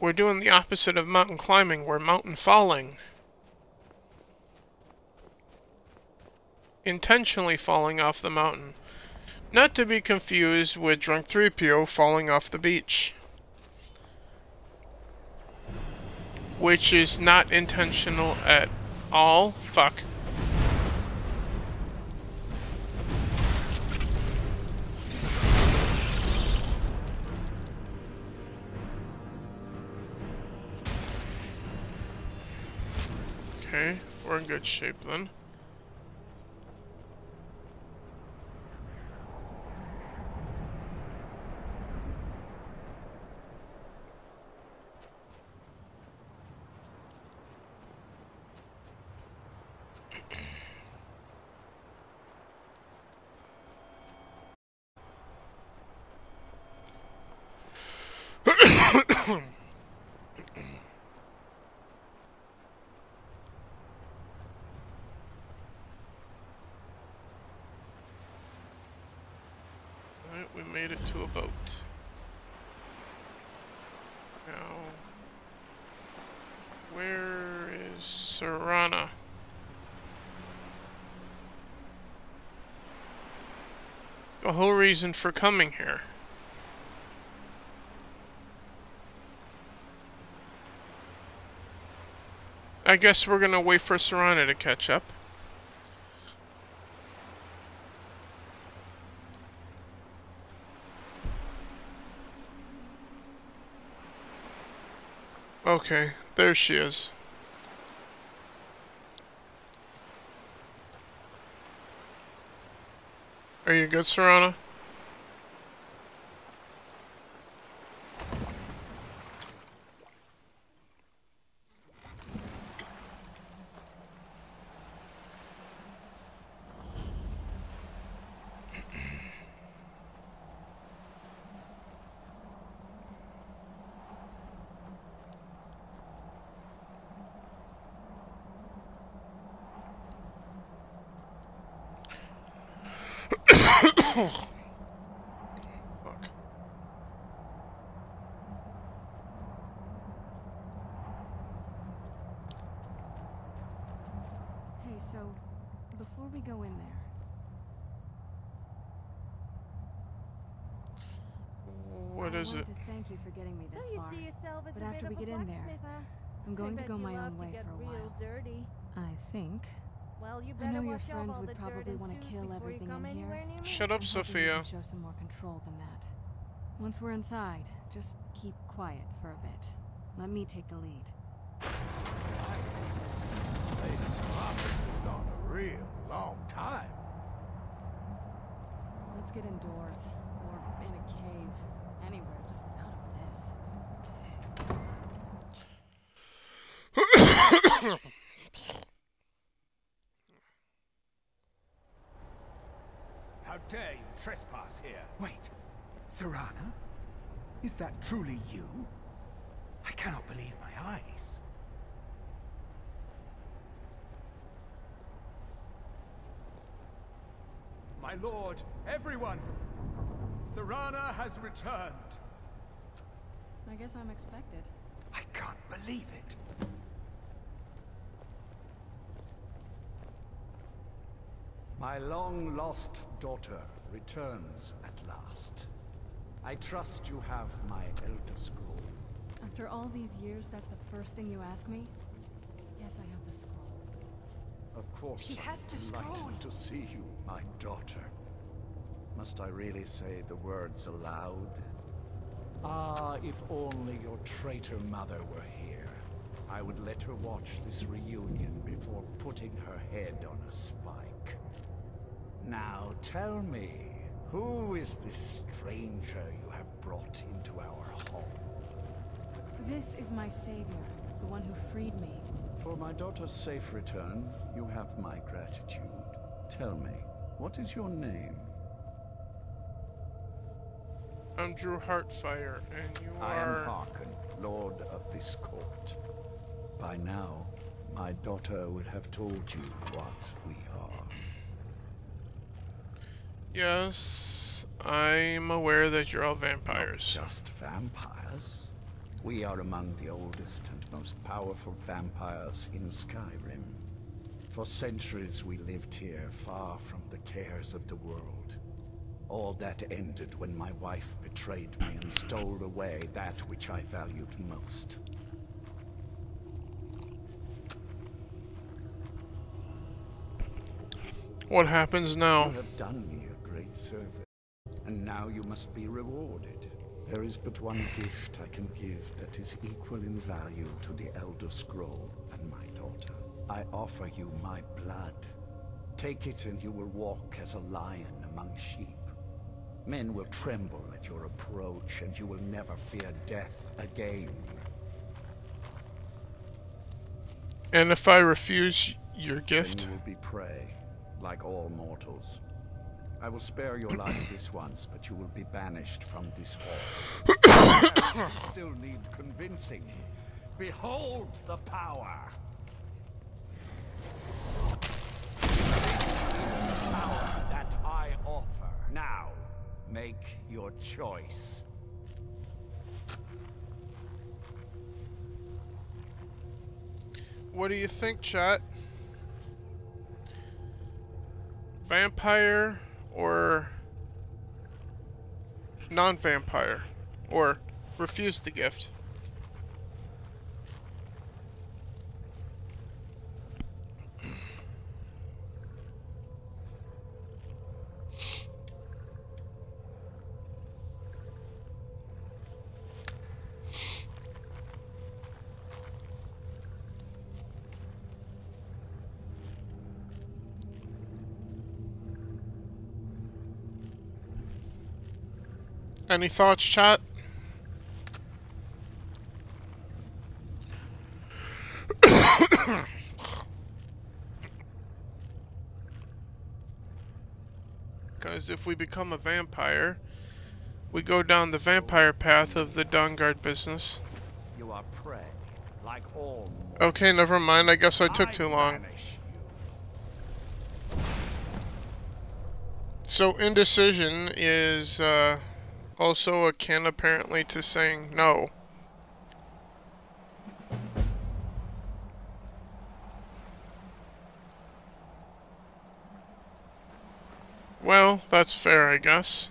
We're doing the opposite of mountain climbing. We're mountain falling. Intentionally falling off the mountain. Not to be confused with Drunk 3PO falling off the beach. Which is not intentional at all. Fuck. Okay, we're in good shape then. Alright, we made it to a boat. Now, where is Serana. The whole reason for coming here. I guess we're gonna wait for Serana to catch up. Okay, there she is. Are you good, Serana? Fuck. Hey, so before we go in there, What I is wanted it? to thank you for getting me this so you far. see yourself as but a after bit we of get a in there, blacksmith, huh? I'm going to go my own way for a while. dirty. I think. Well, you I better know your wash off friends all would the dirt probably and want to kill you everything in here. anywhere near me. Shut up, I'm hoping you Sofia. show some more control than that. Once we're inside, just keep quiet for a bit. Let me take the lead. Ladies and gone a real long time. Let's get indoors. Or in a cave. Anywhere, just out of this. How dare you trespass here? Wait, Serana? Is that truly you? I cannot believe my eyes. My lord, everyone! Serana has returned! I guess I'm expected. I can't believe it. My long-lost daughter returns at last. I trust you have my Elder Scroll. After all these years, that's the first thing you ask me? Yes, I have the scroll. Of course, She I'm has the delighted scroll. to see you, my daughter. Must I really say the words aloud? Ah, if only your traitor mother were here. I would let her watch this reunion before putting her head on a spike. Now tell me, who is this stranger you have brought into our home? This is my savior, the one who freed me. For my daughter's safe return, you have my gratitude. Tell me, what is your name? I'm Drew Heartfire, and you I are. I am Harkon, Lord of this court. By now, my daughter would have told you what we are. Yes, I'm aware that you're all vampires. Not just vampires. We are among the oldest and most powerful vampires in Skyrim. For centuries we lived here, far from the cares of the world. All that ended when my wife betrayed me and stole away that which I valued most. What happens now? You have done me a great service, and now you must be rewarded. There is but one gift I can give that is equal in value to the Elder Scroll and my daughter. I offer you my blood. Take it and you will walk as a lion among sheep. Men will tremble at your approach and you will never fear death again. And if I refuse your Then gift? you will be prey, like all mortals. I will spare your life this once, but you will be banished from this hall. You still need convincing. Behold the power! This is the power that I offer. Now, make your choice. what do you think, chat? Vampire or non-vampire? Or refuse the gift? Any thoughts, chat? Because if we become a vampire, we go down the vampire path of the Dawnguard business. You are prey, like all. Okay, never mind. I guess I took too long. So indecision is uh, also akin apparently to saying no. Well, that's fair, I guess.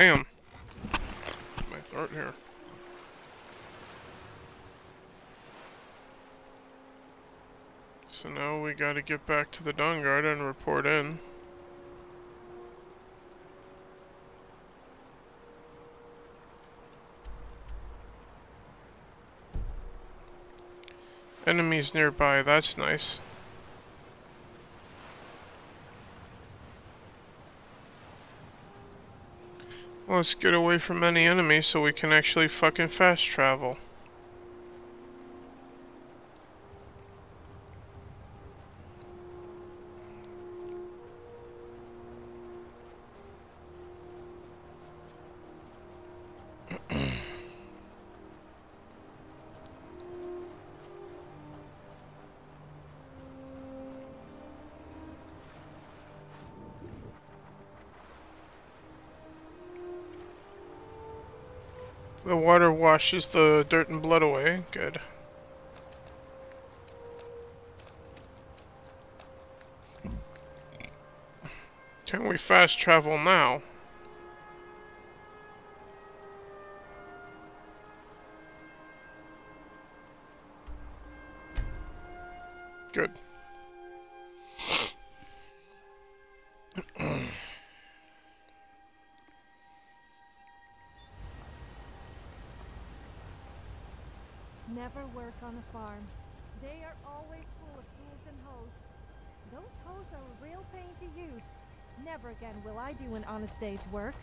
Damn. My throat here. So now we gotta get back to the Dawnguard and report in. Enemies nearby, that's nice. Let's get away from any enemies so we can actually fucking fast travel. Water washes the dirt and blood away. Good. Can we fast travel now? Good. On a farm. They are always full of fools and hoes. Those hoes are a real pain to use. Never again will I do an honest day's work.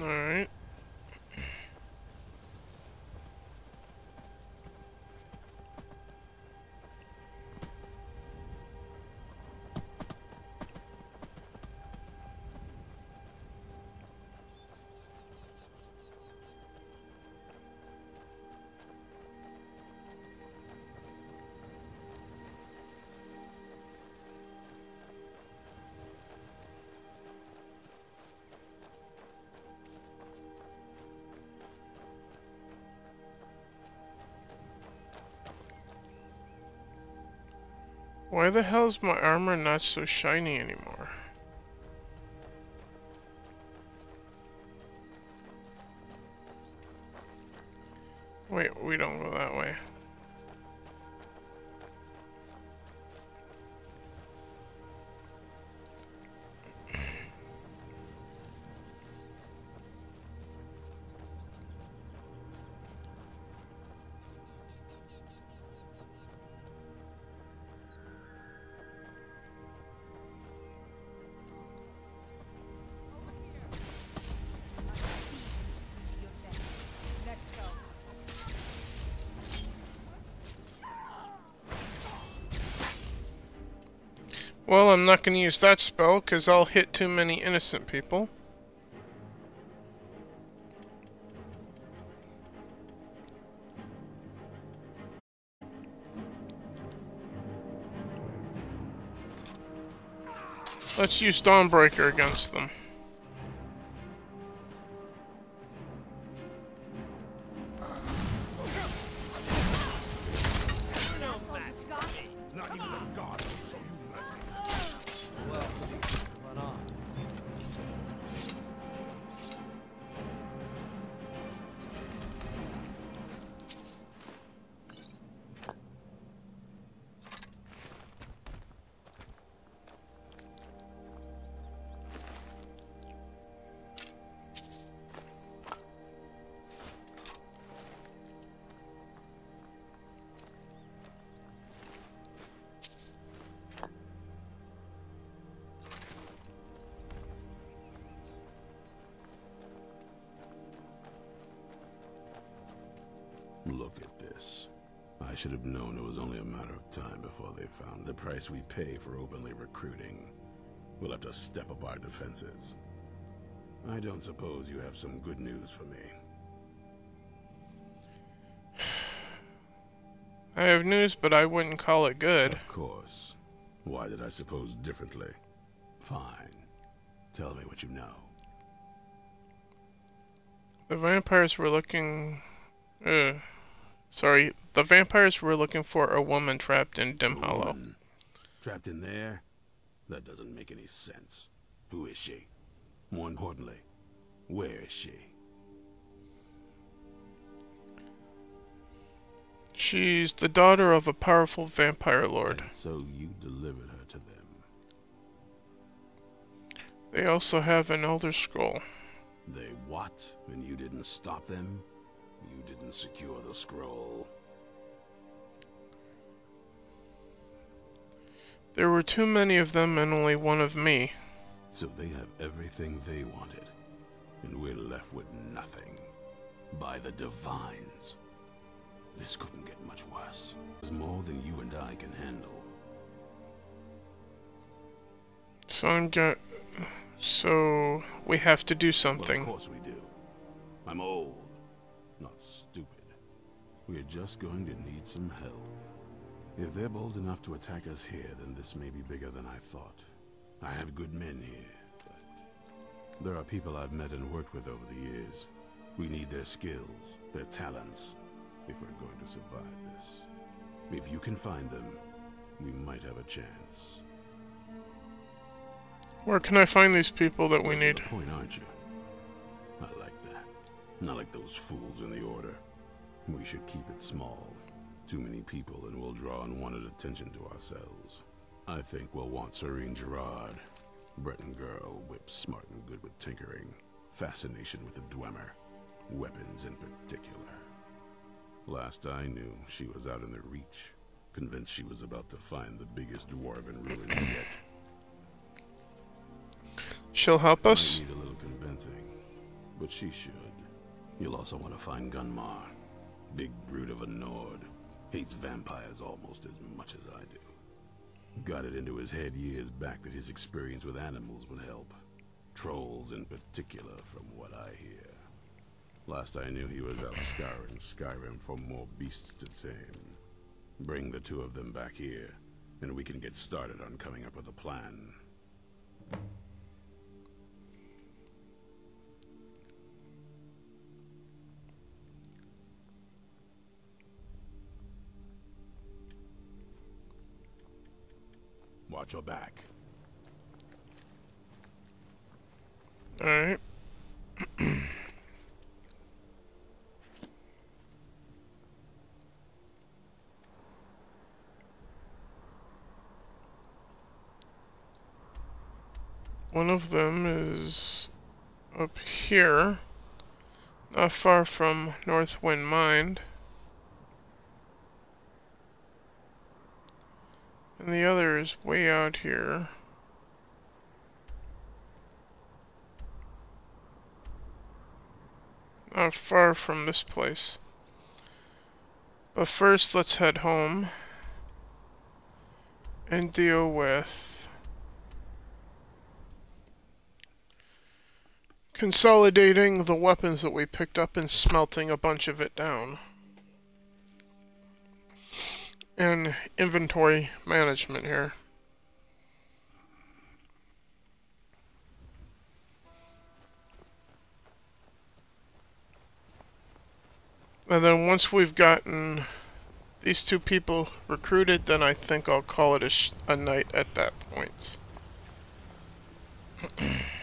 Alright. Why the hell is my armor not so shiny anymore? Well, I'm not going to use that spell, because I'll hit too many innocent people. Let's use Dawnbreaker against them. They found the price we pay for openly recruiting. We'll have to step up our defenses. I don't suppose you have some good news for me. I have news, but I wouldn't call it good. Of course. Why did I suppose differently? Fine. Tell me what you know. The vampires were looking... Uh, sorry, the vampires were looking for a woman trapped in Dimhollow. Trapped in there? That doesn't make any sense. Who is she? More importantly, where is she? She's the daughter of a powerful vampire lord. And so you delivered her to them. They also have an Elder Scroll. They what? And you didn't stop them? You didn't secure the scroll? There were too many of them and only one of me. So they have everything they wanted, and we're left with nothing. By the Divines. This couldn't get much worse. It's more than you and I can handle. So I'm go- So we have to do Well, something. of course we do. I'm old, not stupid. We're just going to need some help. If they're bold enough to attack us here, then this may be bigger than I thought. I have good men here, but there are people I've met and worked with over the years. We need their skills, their talents, if we're going to survive this. If you can find them, we might have a chance. Where can I find these people that we need? point, aren't you? I like that. Not like those fools in the Order. We should keep it small. Too many people and we'll draw unwanted attention to ourselves. I think we'll want Sorine Jurard. Breton girl, whip smart and good with tinkering. Fascination with the Dwemer. Weapons in particular. Last I knew, she was out in the Reach. Convinced she was about to find the biggest dwarven ruins yet. She'll help us? Might need a little convincing, but she should. You'll also want to find Gunmar. Big brute of a Nord. Hates vampires almost as much as I do. Got it into his head years back that his experience with animals would help. Trolls in particular, from what I hear. Last I knew he was out scouring Skyrim for more beasts to tame. Bring the two of them back here, and we can get started on coming up with a plan. Watch your back. Alright. One of them is up here, not far from Northwind Mine. And the other is way out here. Not far from this place. But first, let's head home and deal with consolidating the weapons that we picked up and smelting a bunch of it down and inventory management here. And then once we've gotten these two people recruited, then I think I'll call it a, a night at that point.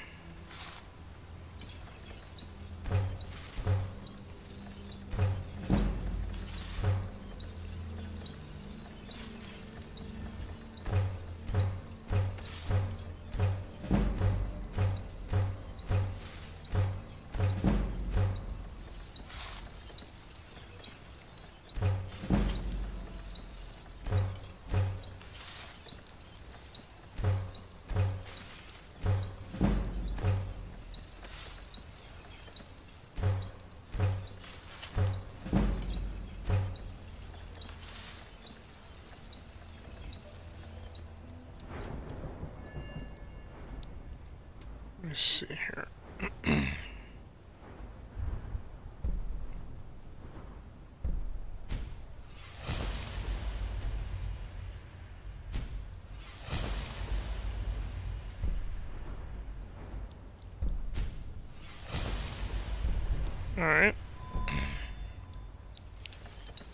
Alright.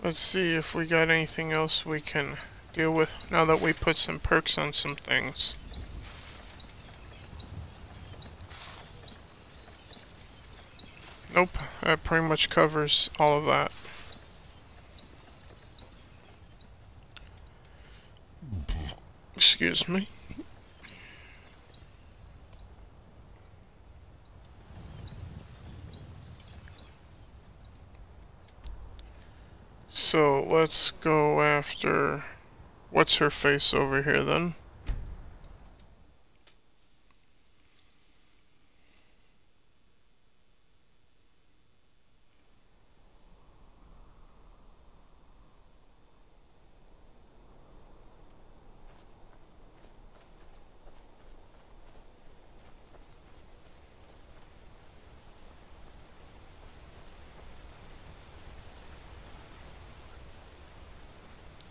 Let's see if we got anything else we can deal with now that we put some perks on some things. Nope, that pretty much covers all of that. Excuse me. So let's go after what's her face over here then.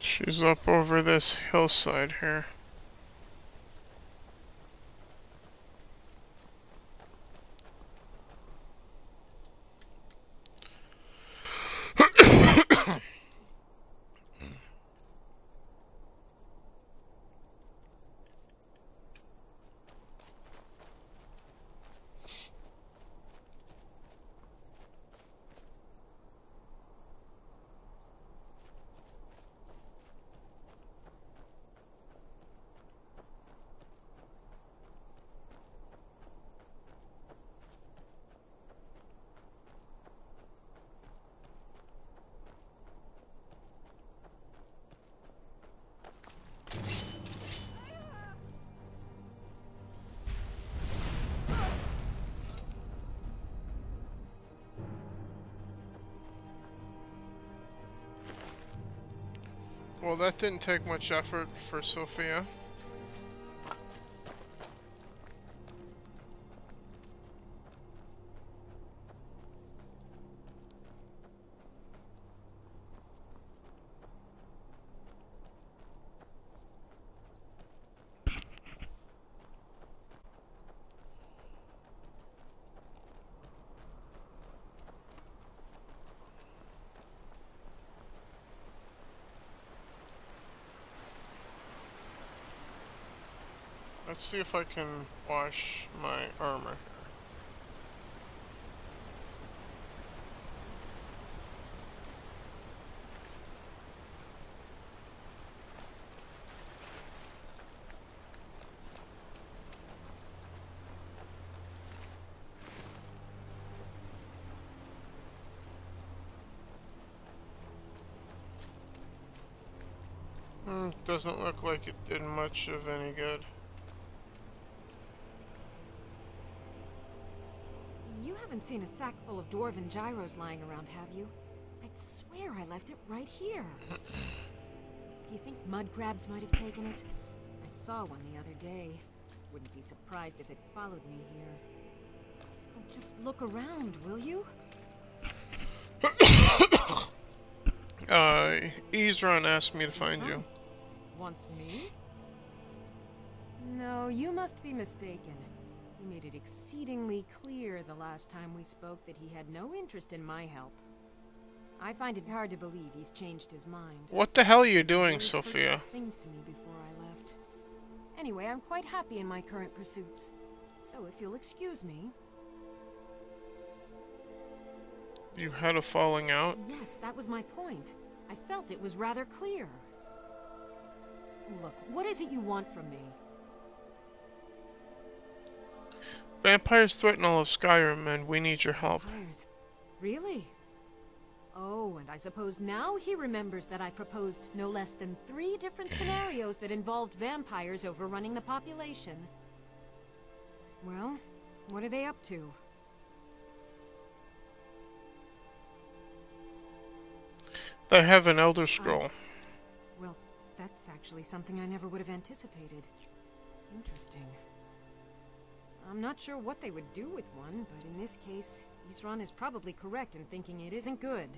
She's up over this hillside here. That didn't take much effort for Sofia. Let's see if I can wash my armor. Hmm, doesn't look like it did much of any good. You haven't seen a sack full of dwarven gyros lying around, have you? I'd swear I left it right here. Do you think mud crabs might have taken it? I saw one the other day. Wouldn't be surprised if it followed me here. Oh, just look around, will you? uh, Isran asked me to find you. Wants me? No, you must be mistaken. He made it exceedingly clear the last time we spoke that he had no interest in my help. I find it hard to believe he's changed his mind. What the hell are you doing, Sofia? Things to me before I left. Anyway, I'm quite happy in my current pursuits. So if you'll excuse me. You had a falling out? Yes, that was my point. I felt it was rather clear. Look, what is it you want from me? Vampires threaten all of Skyrim, and we need your help. Vampires? Really? Oh, and I suppose now he remembers that I proposed no less than three different scenarios that involved vampires overrunning the population. Well, what are they up to? They have an Elder Scroll. Well, that's actually something I never would have anticipated. Interesting. I'm not sure what they would do with one, but in this case, Isran is probably correct in thinking it isn't good.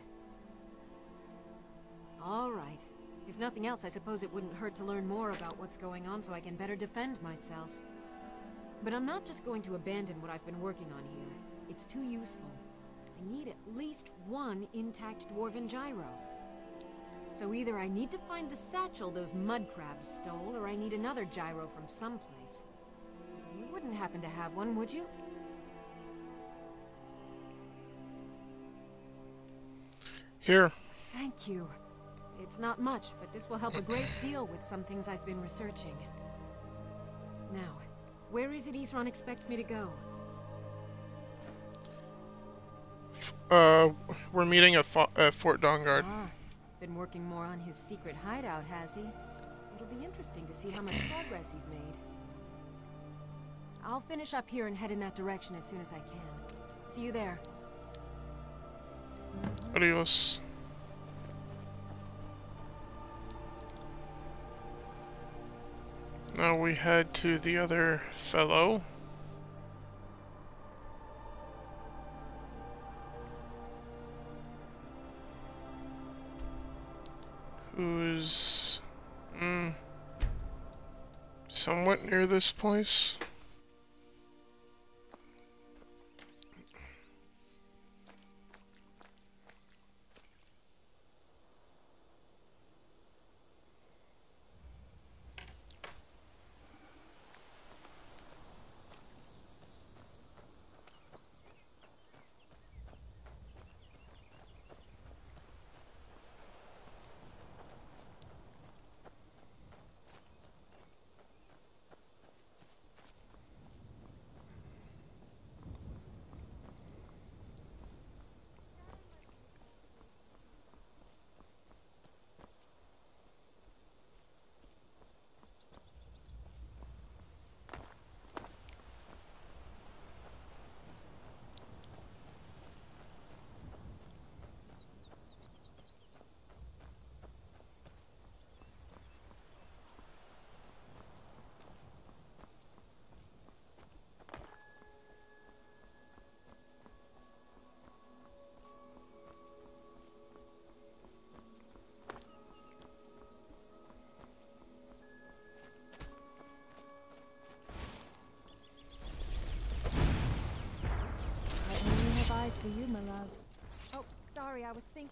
All right. If nothing else, I suppose it wouldn't hurt to learn more about what's going on so I can better defend myself. But I'm not just going to abandon what I've been working on here. It's too useful. I need at least one intact Dwarven gyro. So either I need to find the satchel those mud crabs stole, or I need another gyro from someplace. Wouldn't happen to have one, would you? Here. Thank you. It's not much, but this will help a great deal with some things I've been researching. Now, where is it Isran expects me to go? Uh, we're meeting at, Fo Fort Dawnguard. Ah, been working more on his secret hideout, has he? It'll be interesting to see how much progress he's made. I'll finish up here and head in that direction as soon as I can. See you there. Adios. Now we head to the other fellow. Who's mm, somewhat near this place.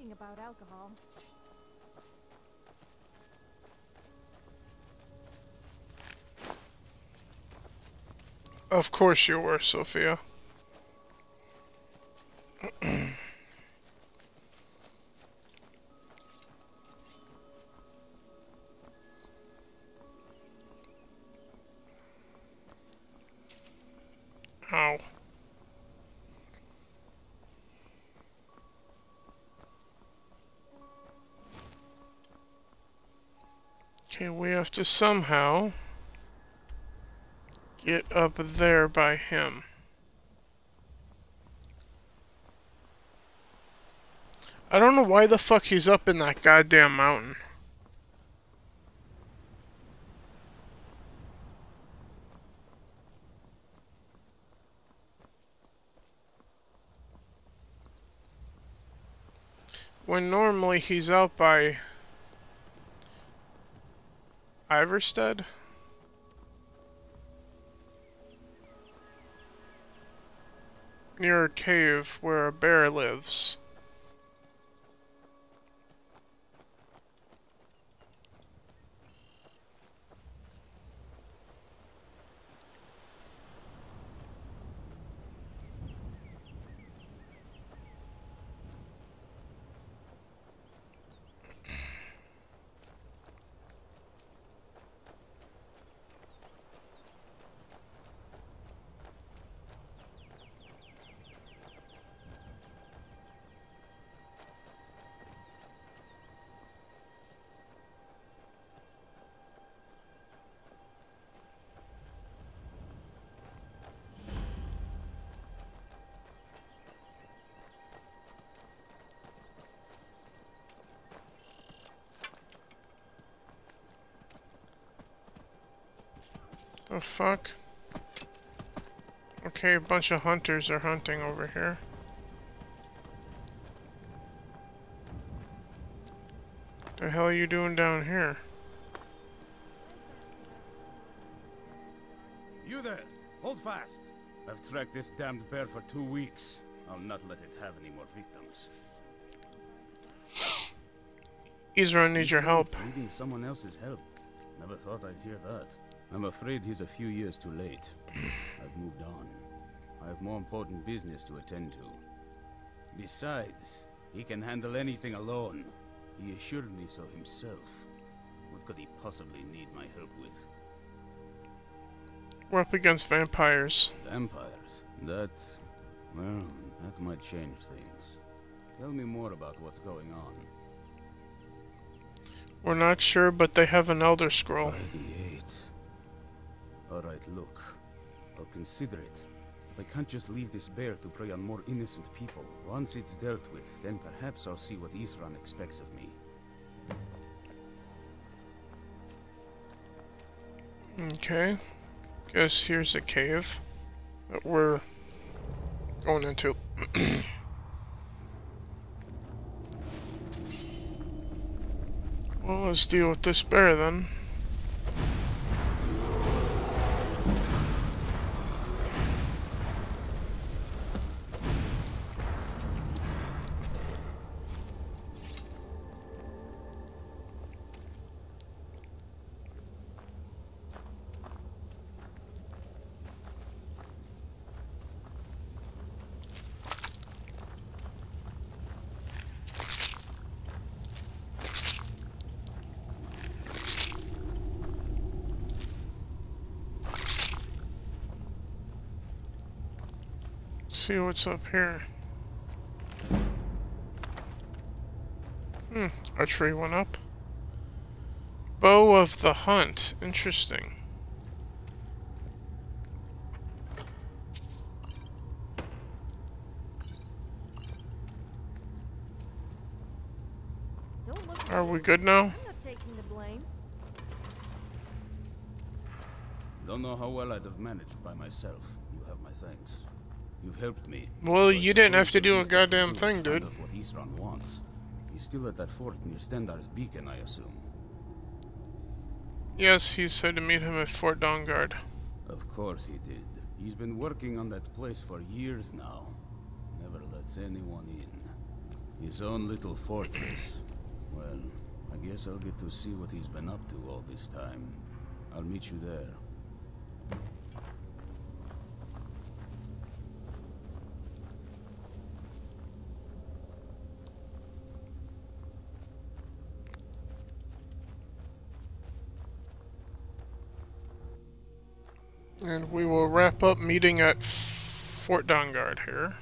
Thinking about alcohol. Of course you were, Sofia. To somehow get up there by him. I don't know why the fuck he's up in that goddamn mountain. When normally he's out by Ivarstead? Near a cave where a bear lives. The fuck? Okay, a bunch of hunters are hunting over here. The hell are you doing down here? You there! Hold fast! I've tracked this damned bear for two weeks. I'll not let it have any more victims. Isran needs your help. Needing someone else's help. Never thought I'd hear that. I'm afraid he's a few years too late. I've moved on. I have more important business to attend to. Besides, he can handle anything alone. He assured me so himself. What could he possibly need my help with? We're up against vampires. Vampires? That... well, that might change things. Tell me more about what's going on. We're not sure, but they have an Elder Scroll. By the eight. Alright, look. I'll consider it. But I can't just leave this bear to prey on more innocent people. Once it's dealt with, then perhaps I'll see what Isran expects of me. Okay. Guess here's a cave that we're going into. well, let's deal with this bear then. see what's up here. Hmm, a tree went up. Bow of the Hunt. Interesting. Are we good now? I'm not taking the blame. Don't know how well I'd have managed by myself. You have my thanks. You've helped me. Well, you didn't have to do a least I can goddamn thing, dude. What Isran wants. He's still at that fort near Stendarr's beacon, I assume. Yes, he said to meet him at Fort Dawnguard. Of course he did. He's been working on that place for years now. Never lets anyone in. His own little fortress. Well, I guess I'll get to see what he's been up to all this time. I'll meet you there. And we will wrap up meeting at Fort Dawnguard here.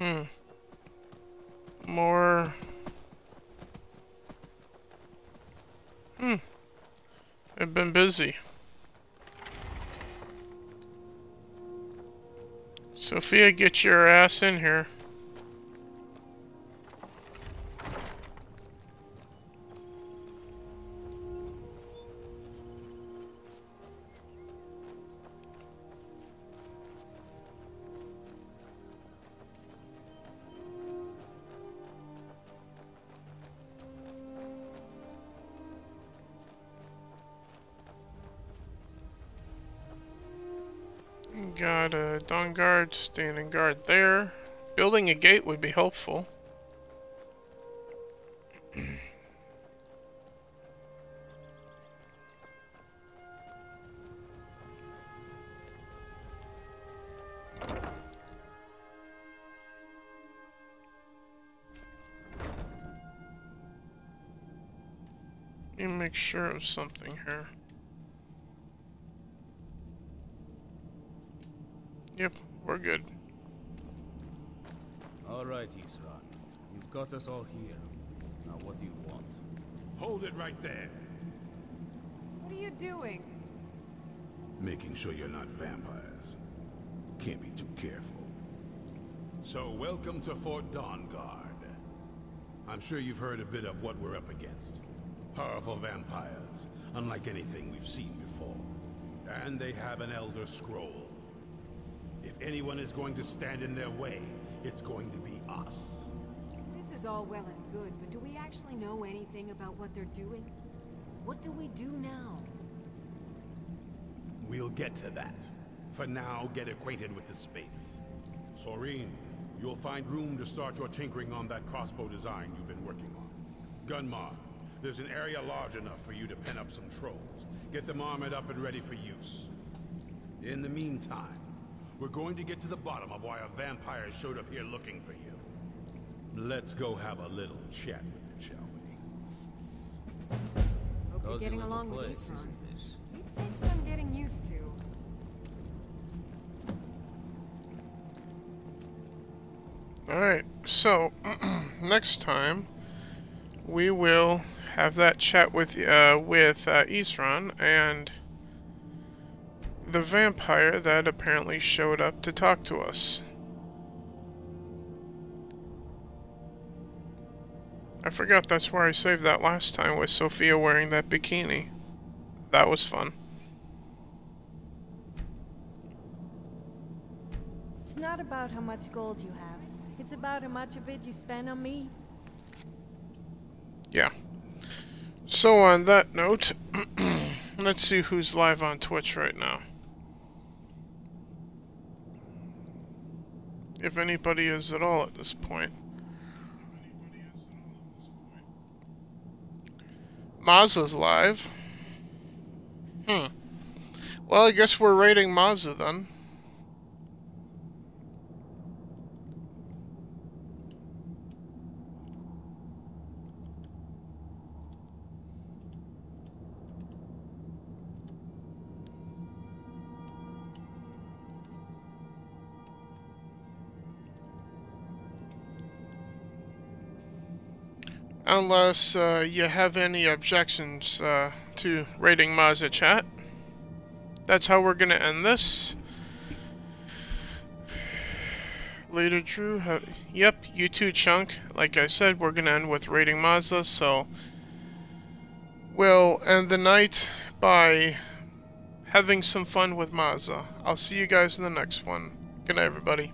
Hmm. More. Hmm. Busy. Sofia, get your ass in here. A Guard standing guard there. Building a gate would be helpful. Let me make sure of something here. Yep, we're good. All right, Isran. You've got us all here. Now what do you want? Hold it right there. What are you doing? Making sure you're not vampires. Can't be too careful. So, welcome to Fort Dawnguard. I'm sure you've heard a bit of what we're up against. Powerful vampires, unlike anything we've seen before. And they have an Elder Scroll. If anyone is going to stand in their way, it's going to be us. This is all well and good, but do we actually know anything about what they're doing? What do we do now? We'll get to that. For now, get acquainted with the space. Sorine, you'll find room to start your tinkering on that crossbow design you've been working on. Gunmar, there's an area large enough for you to pen up some trolls. Get them armored up and ready for use. In the meantime, we're going to get to the bottom of why a vampire showed up here looking for you. Let's go have a little chat with it, shall we? Hope you're getting along with place, Isran. isn't this? It takes some getting used to. Alright, so next time we will have that chat with uh, with uh, Isran and the vampire that apparently showed up to talk to us. I forgot that's where I saved that last time with Sofia wearing that bikini. That was fun. It's not about how much gold you have. It's about how much of it you spend on me. Yeah. So on that note, let's see who's live on Twitch right now. If anybody is at all at this point. Mazza's live. Hmm. Well, I guess we're raiding Mazza then. Unless uh, you have any objections uh, to rating Mazza chat. That's how we're gonna end this. Later, Drew. Yep, you too, Chunk. Like I said, we're gonna end with rating Mazza, so we'll end the night by having some fun with Mazza. I'll see you guys in the next one. Good night, everybody.